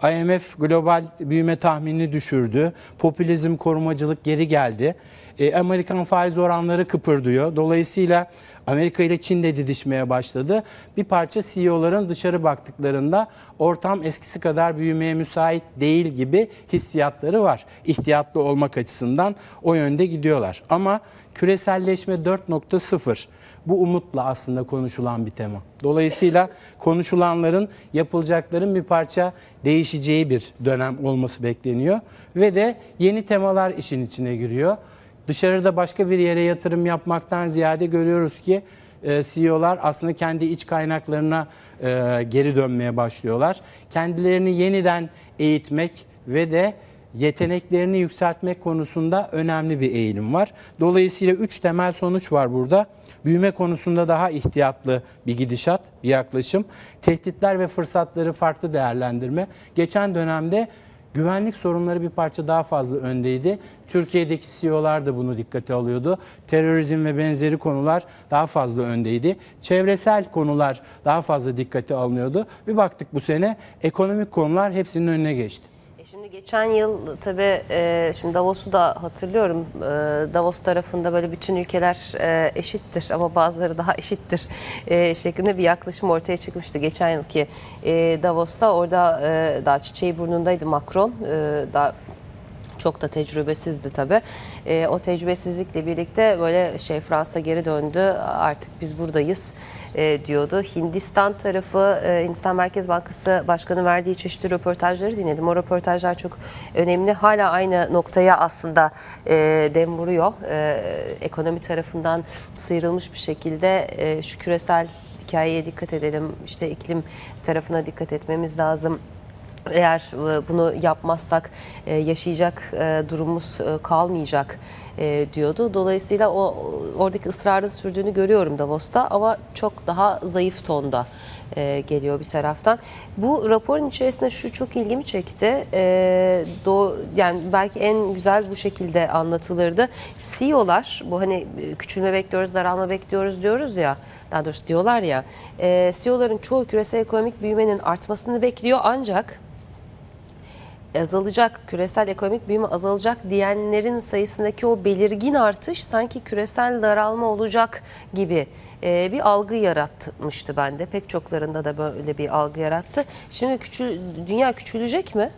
IMF global büyüme tahminini düşürdü. Popülizm, korumacılık geri geldi. E, Amerikan faiz oranları kıpırdıyor. Dolayısıyla Amerika ile Çin de didişmeye başladı. Bir parça CEO'ların dışarı baktıklarında ortam eskisi kadar büyümeye müsait değil gibi hissiyatları var. İhtiyatlı olmak açısından o yönde gidiyorlar. Ama küreselleşme 4.0 bu umutla aslında konuşulan bir tema. Dolayısıyla konuşulanların yapılacakların bir parça değişeceği bir dönem olması bekleniyor ve de yeni temalar işin içine giriyor. Dışarıda başka bir yere yatırım yapmaktan ziyade görüyoruz ki e, CEO'lar aslında kendi iç kaynaklarına e, geri dönmeye başlıyorlar. Kendilerini yeniden eğitmek ve de yeteneklerini yükseltmek konusunda önemli bir eğilim var. Dolayısıyla üç temel sonuç var burada. Büyüme konusunda daha ihtiyatlı bir gidişat, bir yaklaşım. Tehditler ve fırsatları farklı değerlendirme. Geçen dönemde Güvenlik sorunları bir parça daha fazla öndeydi. Türkiye'deki CEO'lar da bunu dikkate alıyordu. Terörizm ve benzeri konular daha fazla öndeydi. Çevresel konular daha fazla dikkate alınıyordu. Bir baktık bu sene ekonomik konular hepsinin önüne geçti. Şimdi geçen yıl tabii e, şimdi Davos'u da hatırlıyorum. E, Davos tarafında böyle bütün ülkeler e, eşittir ama bazıları daha eşittir şeklinde bir yaklaşım ortaya çıkmıştı. Geçen yılki Davos'ta orada daha çiçeği burnundaydı Macron. Daha çok da tecrübesizdi tabii. E, o tecrübesizlikle birlikte böyle şey Fransa geri döndü. Artık biz buradayız e, diyordu. Hindistan tarafı, e, Hindistan Merkez Bankası Başkanı verdiği çeşitli röportajları dinledim. O röportajlar çok önemli. Hala aynı noktaya aslında e, dem vuruyor. E, ekonomi tarafından sıyrılmış bir şekilde e, şu küresel hikayeye dikkat edelim. İşte iklim tarafına dikkat etmemiz lazım. Eğer e, bunu yapmazsak e, yaşayacak e, durumumuz kalmayacak diyordu. Dolayısıyla o oradaki ısrarın sürdüğünü görüyorum Davos'ta ama çok daha zayıf tonda geliyor bir taraftan. Bu raporun içerisinde şu çok ilgimi çekti. Yani belki en güzel bu şekilde anlatılırdı. CEO'lar bu hani küçülme bekliyoruz, daralma bekliyoruz diyoruz ya. Daha doğrusu diyorlar ya. CEO'ların çoğu küresel ekonomik büyümenin artmasını bekliyor ancak azalacak, küresel ekonomik büyüme azalacak diyenlerin sayısındaki o belirgin artış sanki küresel daralma olacak gibi e, bir algı yaratmıştı bende. Pek çoklarında da böyle bir algı yarattı. Şimdi küçül, dünya küçülecek mi?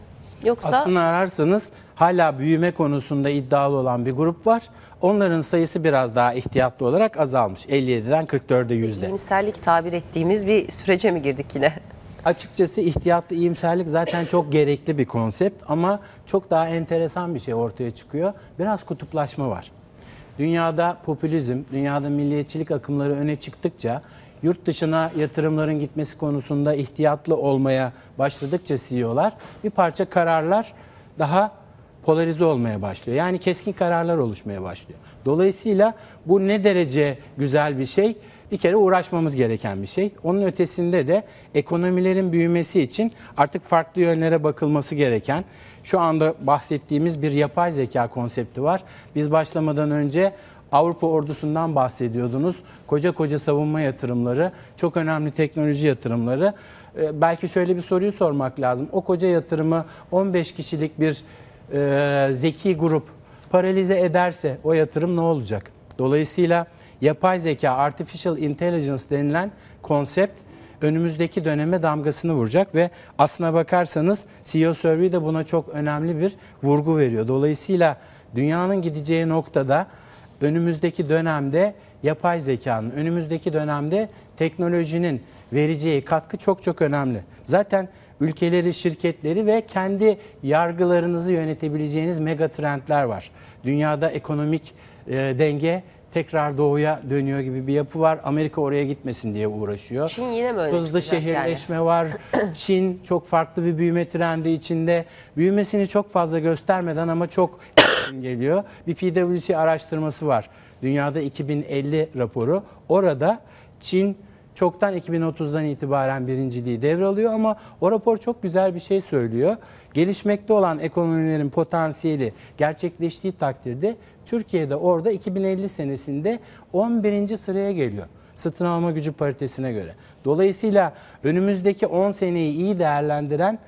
Yoksa Aslında ararsanız hala büyüme konusunda iddialı olan bir grup var. Onların sayısı biraz daha ihtiyatlı olarak azalmış. 57'den 44'e yüzde. iyimserlik tabir ettiğimiz bir sürece mi girdik yine? Açıkçası ihtiyatlı iyimserlik zaten çok gerekli bir konsept ama çok daha enteresan bir şey ortaya çıkıyor. Biraz kutuplaşma var. Dünyada popülizm, dünyada milliyetçilik akımları öne çıktıkça yurt dışına yatırımların gitmesi konusunda ihtiyatlı olmaya başladıkça CEO'lar bir parça kararlar daha polarize olmaya başlıyor. Yani keskin kararlar oluşmaya başlıyor. Dolayısıyla bu ne derece güzel bir şey? Bir kere uğraşmamız gereken bir şey. Onun ötesinde de ekonomilerin büyümesi için artık farklı yönlere bakılması gereken, şu anda bahsettiğimiz bir yapay zeka konsepti var. Biz başlamadan önce Avrupa ordusundan bahsediyordunuz. Koca koca savunma yatırımları, çok önemli teknoloji yatırımları. Ee, belki şöyle bir soruyu sormak lazım. O koca yatırımı 15 kişilik bir e, zeki grup paralize ederse o yatırım ne olacak? Dolayısıyla yapay zeka, artificial intelligence denilen konsept önümüzdeki döneme damgasını vuracak ve aslına bakarsanız CEO Survey de buna çok önemli bir vurgu veriyor. Dolayısıyla dünyanın gideceği noktada önümüzdeki dönemde yapay zekanın, önümüzdeki dönemde teknolojinin vereceği katkı çok çok önemli. Zaten ülkeleri, şirketleri ve kendi yargılarınızı yönetebileceğiniz mega trendler var. Dünyada ekonomik e, denge tekrar doğuya dönüyor gibi bir yapı var. Amerika oraya gitmesin diye uğraşıyor. Çin yine mi öyle Hızlı çıkacak şehirleşme var. Çin çok farklı bir büyüme trendi içinde. Büyümesini çok fazla göstermeden ama çok geliyor. Bir PwC araştırması var. Dünyada 2050 raporu. Orada Çin çoktan 2030'dan itibaren birinciliği devralıyor ama o rapor çok güzel bir şey söylüyor. Gelişmekte olan ekonomilerin potansiyeli gerçekleştiği takdirde Türkiye'de orada 2050 senesinde 11. sıraya geliyor. Satın alma gücü paritesine göre. Dolayısıyla önümüzdeki 10 seneyi iyi değerlendiren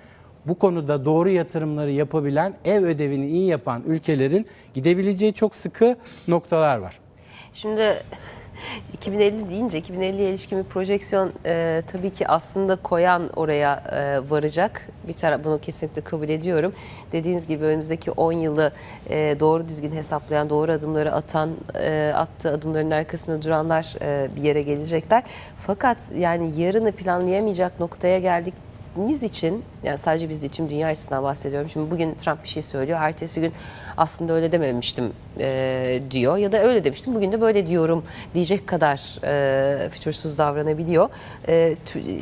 bu konuda doğru yatırımları yapabilen, ev ödevini iyi yapan ülkelerin gidebileceği çok sıkı noktalar var. Şimdi 2050 deyince 2050'ye ilişkin bir projeksiyon e, tabii ki aslında koyan oraya e, varacak. Bir taraf bunu kesinlikle kabul ediyorum. Dediğiniz gibi önümüzdeki 10 yılı e, doğru düzgün hesaplayan, doğru adımları atan, e, attığı adımların arkasında duranlar e, bir yere gelecekler. Fakat yani yarını planlayamayacak noktaya geldik biz için yani sadece biz değil tüm dünya açısından bahsediyorum. Şimdi bugün Trump bir şey söylüyor. Ertesi gün aslında öyle dememiştim e, diyor ya da öyle demiştim. Bugün de böyle diyorum diyecek kadar e, fütursuz davranabiliyor. E,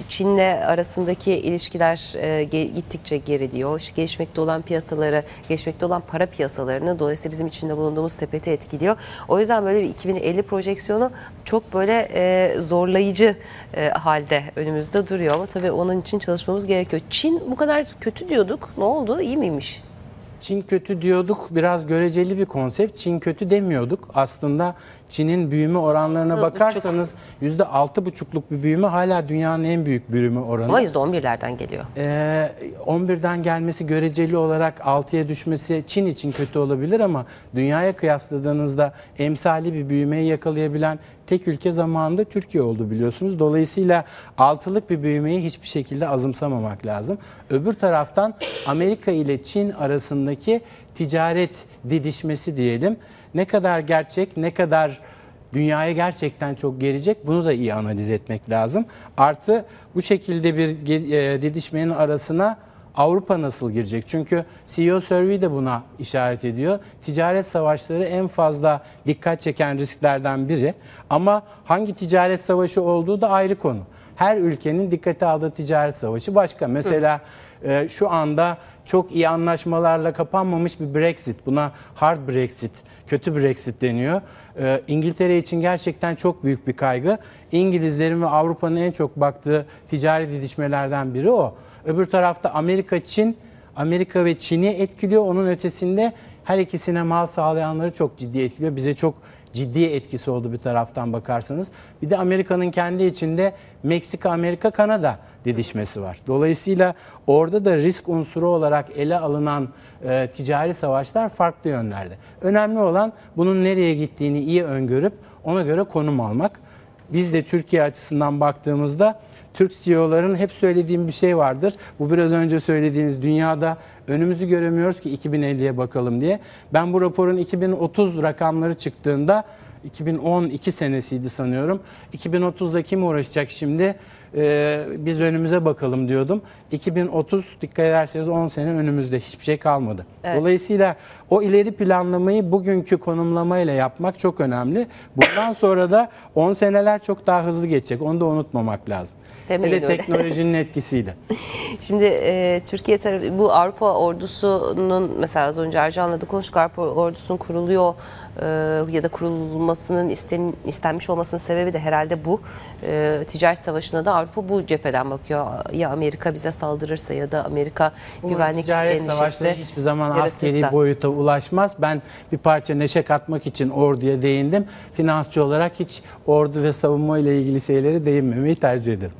Çin'le arasındaki ilişkiler e, gittikçe geriliyor. İşte gelişmekte olan piyasaları, gelişmekte olan para piyasalarını dolayısıyla bizim içinde bulunduğumuz sepeti etkiliyor. O yüzden böyle bir 2050 projeksiyonu çok böyle e, zorlayıcı e, halde önümüzde duruyor. Ama tabii onun için çalışmamız gerekiyor. Çin bu kadar kötü diyorduk. Ne oldu? İyi miymiş? Çin kötü diyorduk. Biraz göreceli bir konsept. Çin kötü demiyorduk. Aslında Çin'in büyüme oranlarına Altı bakarsanız %6,5'luk bir büyüme hala dünyanın en büyük büyüme oranı. Ama %11'lerden geliyor. Ee, 11'den gelmesi göreceli olarak 6'ya düşmesi Çin için kötü olabilir ama dünyaya kıyasladığınızda emsali bir büyümeyi yakalayabilen tek ülke zamanında Türkiye oldu biliyorsunuz. Dolayısıyla altılık bir büyümeyi hiçbir şekilde azımsamamak lazım. Öbür taraftan Amerika ile Çin arasındaki ticaret didişmesi diyelim. Ne kadar gerçek, ne kadar dünyaya gerçekten çok gelecek bunu da iyi analiz etmek lazım. Artı bu şekilde bir e, didişmenin arasına Avrupa nasıl girecek? Çünkü CEO Survey de buna işaret ediyor. Ticaret savaşları en fazla dikkat çeken risklerden biri. Ama hangi ticaret savaşı olduğu da ayrı konu. Her ülkenin dikkate aldığı ticaret savaşı başka. Mesela e, şu anda çok iyi anlaşmalarla kapanmamış bir Brexit. Buna hard Brexit, kötü Brexit deniyor. Ee, İngiltere için gerçekten çok büyük bir kaygı. İngilizlerin ve Avrupa'nın en çok baktığı ticari didişmelerden biri o. Öbür tarafta Amerika, Çin, Amerika ve Çin'i etkiliyor. Onun ötesinde her ikisine mal sağlayanları çok ciddi etkiliyor. Bize çok ciddi etkisi oldu bir taraftan bakarsanız. Bir de Amerika'nın kendi içinde Meksika, Amerika, Kanada didişmesi var. Dolayısıyla orada da risk unsuru olarak ele alınan e, ticari savaşlar farklı yönlerde. Önemli olan bunun nereye gittiğini iyi öngörüp ona göre konum almak. Biz de Türkiye açısından baktığımızda Türk CEO'ların hep söylediğim bir şey vardır. Bu biraz önce söylediğiniz dünyada önümüzü göremiyoruz ki 2050'ye bakalım diye. Ben bu raporun 2030 rakamları çıktığında 2012 senesiydi sanıyorum. 2030'da kim uğraşacak şimdi? Ee, biz önümüze bakalım diyordum. 2030 dikkat ederseniz 10 sene önümüzde hiçbir şey kalmadı. Evet. Dolayısıyla o ileri planlamayı bugünkü konumlamayla yapmak çok önemli. Bundan sonra da 10 seneler çok daha hızlı geçecek. Onu da unutmamak lazım. Demeyin Hele öyle. teknolojinin etkisiyle. Şimdi e, Türkiye tarafı bu Avrupa ordusunun mesela az önce Ercan'la da konuştuk Avrupa ordusunun kuruluyor e, ya da kurulmasının isten, istenmiş olmasının sebebi de herhalde bu. E, ticaret savaşına da Avrupa bu cepheden bakıyor. Ya Amerika bize saldırırsa ya da Amerika güvenlik ticaret endişesi savaşları hiçbir zaman askeri yaratırsa. boyuta ulaşmaz. Ben bir parça neşe katmak için orduya değindim. Finansçı olarak hiç ordu ve savunma ile ilgili şeylere değinmemeyi tercih ederim.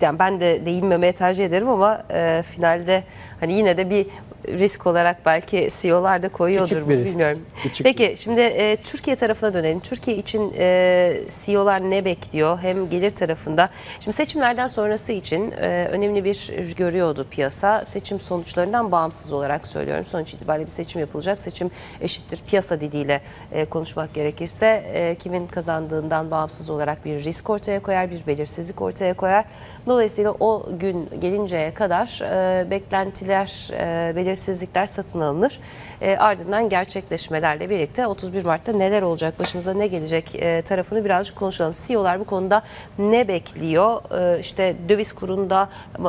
Yani ben de değinmemeye tercih ederim ama e, finalde hani yine de bir risk olarak belki CEO'lar da koyuyordur Küçük bu risk. bilmiyorum. Küçük Peki bir risk. şimdi e, Türkiye tarafına dönelim. Türkiye için e, CEO'lar ne bekliyor hem gelir tarafında? Şimdi seçimlerden sonrası için e, önemli bir görüyordu piyasa. Seçim sonuçlarından bağımsız olarak söylüyorum. Sonuç itibariyle bir seçim yapılacak. Seçim eşittir piyasa diliyle e, konuşmak gerekirse e, kimin kazandığından bağımsız olarak bir risk ortaya koyar, bir belirsizlik ortaya koyar. Dolayısıyla o gün gelinceye kadar e, beklentiler, e, belirsizlikler satın alınır. E, ardından gerçekleşmelerle birlikte 31 Mart'ta neler olacak, başımıza ne gelecek e, tarafını birazcık konuşalım. CEO'lar bu konuda ne bekliyor? E, işte döviz kurunda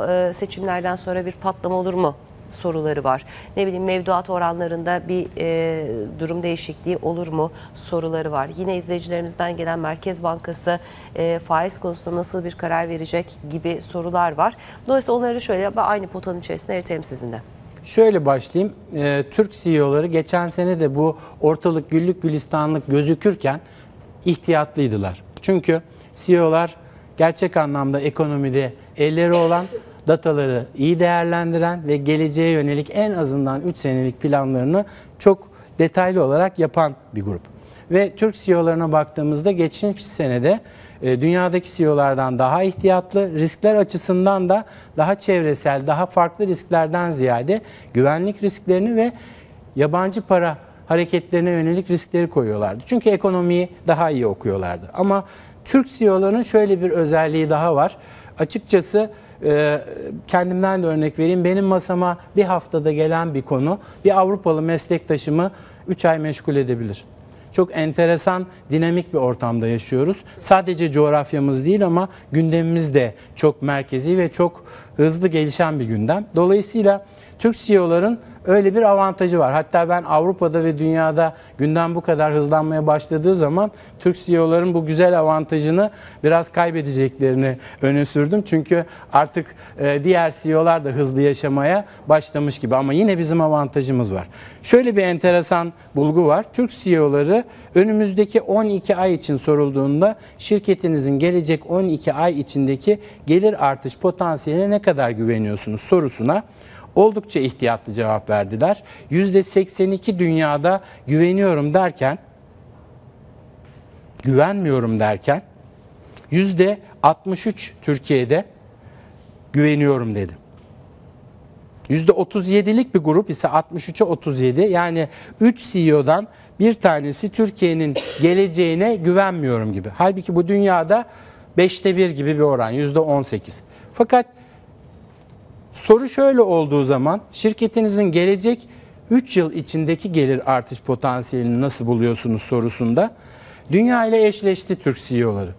e, seçimlerden sonra bir patlama olur mu? soruları var. Ne bileyim mevduat oranlarında bir e, durum değişikliği olur mu soruları var. Yine izleyicilerimizden gelen Merkez Bankası e, faiz konusunda nasıl bir karar verecek gibi sorular var. Dolayısıyla onları şöyle aynı potanın içerisinde eritelim sizinle. Şöyle başlayayım. Ee, Türk CEO'ları geçen sene de bu ortalık güllük gülistanlık gözükürken ihtiyatlıydılar. Çünkü CEO'lar gerçek anlamda ekonomide elleri olan, dataları iyi değerlendiren ve geleceğe yönelik en azından 3 senelik planlarını çok detaylı olarak yapan bir grup. Ve Türk CEO'larına baktığımızda geçmiş senede e, dünyadaki CEO'lardan daha ihtiyatlı, riskler açısından da daha çevresel, daha farklı risklerden ziyade güvenlik risklerini ve yabancı para hareketlerine yönelik riskleri koyuyorlardı. Çünkü ekonomiyi daha iyi okuyorlardı. Ama Türk CEO'larının şöyle bir özelliği daha var. Açıkçası e, kendimden de örnek vereyim. Benim masama bir haftada gelen bir konu bir Avrupalı meslektaşımı 3 ay meşgul edebilir. Çok enteresan, dinamik bir ortamda yaşıyoruz. Sadece coğrafyamız değil ama gündemimiz de çok merkezi ve çok hızlı gelişen bir gündem. Dolayısıyla Türk CEO'ların öyle bir avantajı var. Hatta ben Avrupa'da ve dünyada gündem bu kadar hızlanmaya başladığı zaman Türk CEO'ların bu güzel avantajını biraz kaybedeceklerini öne sürdüm. Çünkü artık e, diğer CEO'lar da hızlı yaşamaya başlamış gibi ama yine bizim avantajımız var. Şöyle bir enteresan bulgu var. Türk CEO'ları önümüzdeki 12 ay için sorulduğunda şirketinizin gelecek 12 ay içindeki gelir artış potansiyeline ne kadar güveniyorsunuz sorusuna oldukça ihtiyatlı cevap verdiler. %82 dünyada güveniyorum derken güvenmiyorum derken %63 Türkiye'de güveniyorum dedi. %37'lik bir grup ise 63'e 37 yani 3 CEO'dan bir tanesi Türkiye'nin geleceğine güvenmiyorum gibi. Halbuki bu dünyada 5'te 1 gibi bir oran %18. Fakat soru şöyle olduğu zaman şirketinizin gelecek 3 yıl içindeki gelir artış potansiyelini nasıl buluyorsunuz sorusunda dünya ile eşleşti Türk CEO'ları.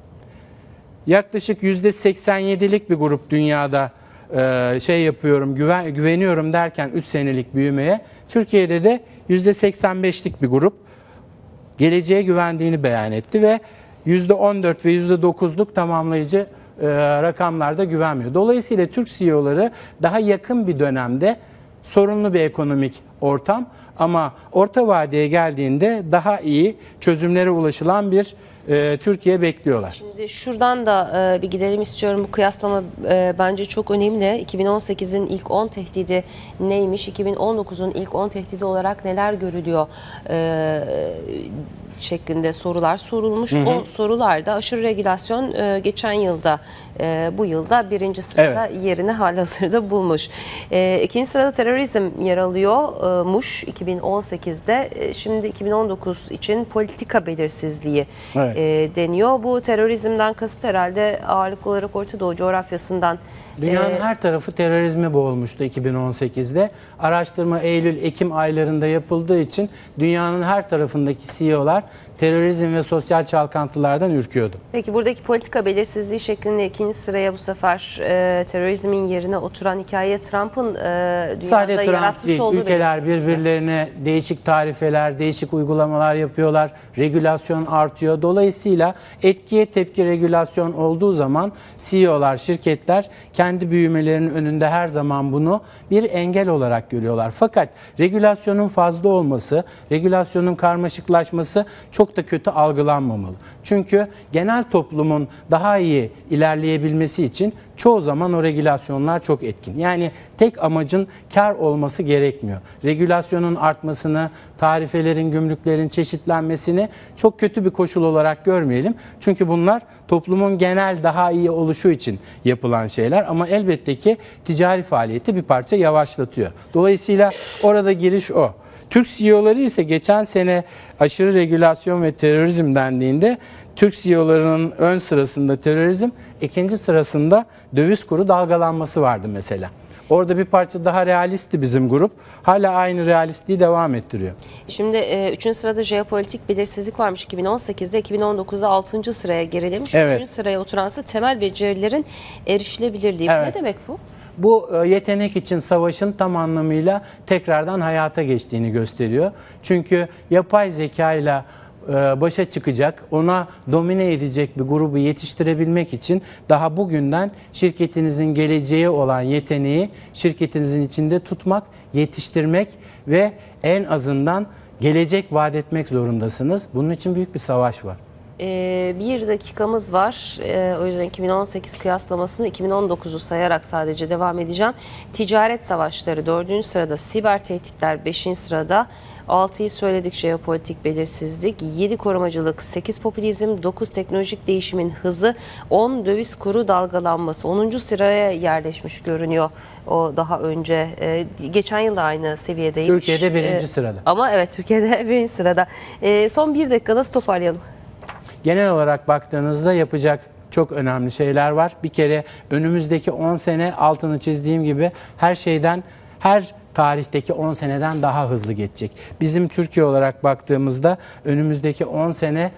Yaklaşık %87'lik bir grup dünyada e, şey yapıyorum güven, güveniyorum derken 3 senelik büyümeye Türkiye'de de %85'lik bir grup geleceğe güvendiğini beyan etti ve %14 ve %9'luk tamamlayıcı rakamlarda güvenmiyor. Dolayısıyla Türk CEO'ları daha yakın bir dönemde sorunlu bir ekonomik ortam ama orta vadeye geldiğinde daha iyi çözümlere ulaşılan bir e, Türkiye bekliyorlar. Şimdi şuradan da e, bir gidelim istiyorum. Bu kıyaslama e, bence çok önemli. 2018'in ilk 10 tehdidi neymiş? 2019'un ilk 10 tehdidi olarak neler görülüyor? E, şeklinde sorular sorulmuş. O sorularda aşırı regülasyon e, geçen yılda e, bu yılda birinci sırada yerini halihazırda bulmuş. E, ikinci sırada terörizm yer alıyormuş 2018'de. E, şimdi 2019 için politika belirsizliği Evet. E, deniyor. Bu terörizmden kasıt herhalde ağırlıklı olarak Orta Doğu coğrafyasından Dünyanın e, her tarafı terörizme boğulmuştu 2018'de. Araştırma Eylül-Ekim aylarında yapıldığı için dünyanın her tarafındaki CEO'lar terörizm ve sosyal çalkantılardan ürküyordu. Peki buradaki politika belirsizliği şeklinde ikinci sıraya bu sefer e, terörizmin yerine oturan hikaye Trump'ın e, dünyada Sadece Trump yaratmış değil, olduğu ülkeler birbirlerine değişik tarifeler, değişik uygulamalar yapıyorlar. Regülasyon artıyor. Dolayısıyla etkiye tepki regülasyon olduğu zaman CEO'lar, şirketler kendi büyümelerinin önünde her zaman bunu bir engel olarak görüyorlar. Fakat regülasyonun fazla olması, regülasyonun karmaşıklaşması çok da kötü algılanmamalı. Çünkü genel toplumun daha iyi ilerleyebilmesi için çoğu zaman o regülasyonlar çok etkin. Yani tek amacın kar olması gerekmiyor. Regülasyonun artmasını, tarifelerin, gümrüklerin çeşitlenmesini çok kötü bir koşul olarak görmeyelim. Çünkü bunlar toplumun genel daha iyi oluşu için yapılan şeyler ama elbette ki ticari faaliyeti bir parça yavaşlatıyor. Dolayısıyla orada giriş o. Türk CEO'ları ise geçen sene aşırı regülasyon ve terörizm dendiğinde Türk CEO'larının ön sırasında terörizm, ikinci sırasında döviz kuru dalgalanması vardı mesela. Orada bir parça daha realistti bizim grup. Hala aynı realistliği devam ettiriyor. Şimdi e, üçüncü sırada jeopolitik belirsizlik varmış 2018'de 2019'da 6. sıraya gerilemiş. Evet. Üçüncü sıraya oturansa temel becerilerin erişilebilirliği. Evet. Ne demek bu? Bu e, yetenek için savaşın tam anlamıyla tekrardan hayata geçtiğini gösteriyor. Çünkü yapay zeka ile başa çıkacak, ona domine edecek bir grubu yetiştirebilmek için daha bugünden şirketinizin geleceğe olan yeteneği şirketinizin içinde tutmak, yetiştirmek ve en azından gelecek vaat etmek zorundasınız. Bunun için büyük bir savaş var. E, bir dakikamız var. E, o yüzden 2018 kıyaslamasını 2019'u sayarak sadece devam edeceğim. Ticaret savaşları 4. sırada, siber tehditler 5. sırada. 6'yı söyledik jeopolitik belirsizlik, 7 korumacılık, 8 popülizm, 9 teknolojik değişimin hızı, 10 döviz kuru dalgalanması. 10. sıraya yerleşmiş görünüyor o daha önce. E, geçen yıl da aynı seviyedeymiş. Türkiye'de birinci sırada. Ama evet Türkiye'de birinci sırada. Son bir dakika nasıl toparlayalım? Genel olarak baktığınızda yapacak çok önemli şeyler var. Bir kere önümüzdeki 10 sene altını çizdiğim gibi her şeyden her tarihteki 10 seneden daha hızlı geçecek. Bizim Türkiye olarak baktığımızda önümüzdeki 10 sene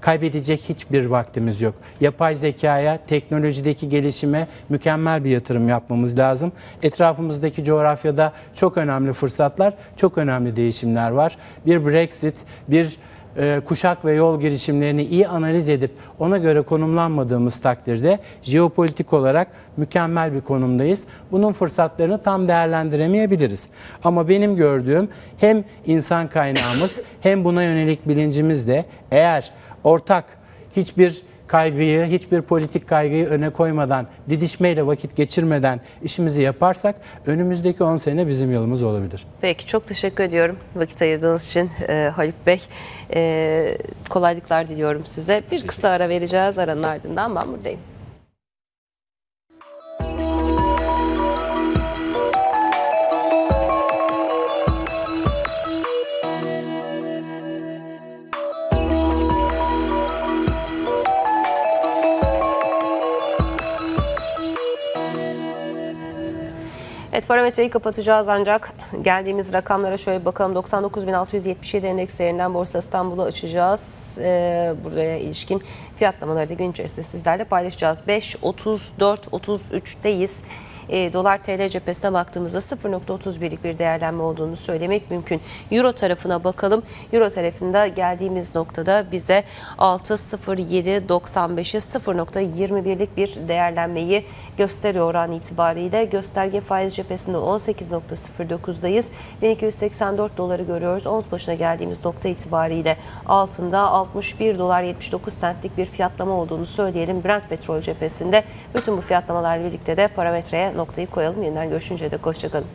kaybedecek hiçbir vaktimiz yok. Yapay zekaya, teknolojideki gelişime mükemmel bir yatırım yapmamız lazım. Etrafımızdaki coğrafyada çok önemli fırsatlar, çok önemli değişimler var. Bir Brexit, bir e, kuşak ve yol girişimlerini iyi analiz edip ona göre konumlanmadığımız takdirde jeopolitik olarak mükemmel bir konumdayız. Bunun fırsatlarını tam değerlendiremeyebiliriz. Ama benim gördüğüm hem insan kaynağımız hem buna yönelik bilincimiz de eğer ortak hiçbir kaygıyı, hiçbir politik kaygıyı öne koymadan, didişmeyle vakit geçirmeden işimizi yaparsak önümüzdeki 10 sene bizim yılımız olabilir. Peki çok teşekkür ediyorum vakit ayırdığınız için e, Haluk Bey. E, kolaylıklar diliyorum size. Bir kısa ara vereceğiz. Aranın ardından ben buradayım. Evet parametreyi kapatacağız ancak geldiğimiz rakamlara şöyle bakalım. 99.677 endekslerinden Borsa İstanbul'u açacağız. Ee, buraya ilişkin fiyatlamaları da gün içerisinde sizlerle paylaşacağız. 5.34-33'teyiz. E, dolar TL cephesine baktığımızda 0.31'lik bir değerlenme olduğunu söylemek mümkün. Euro tarafına bakalım. Euro tarafında geldiğimiz noktada bize 6.07.95'i 0.21'lik bir değerlenmeyi gösteriyor oran itibariyle. Gösterge faiz cephesinde 18.09'dayız. 1284 doları görüyoruz. Ons başına geldiğimiz nokta itibariyle altında 61 dolar 79 centlik bir fiyatlama olduğunu söyleyelim. Brent petrol cephesinde bütün bu fiyatlamalarla birlikte de parametreye noktayı koyalım. Yeniden görüşünceye dek hoşçakalın.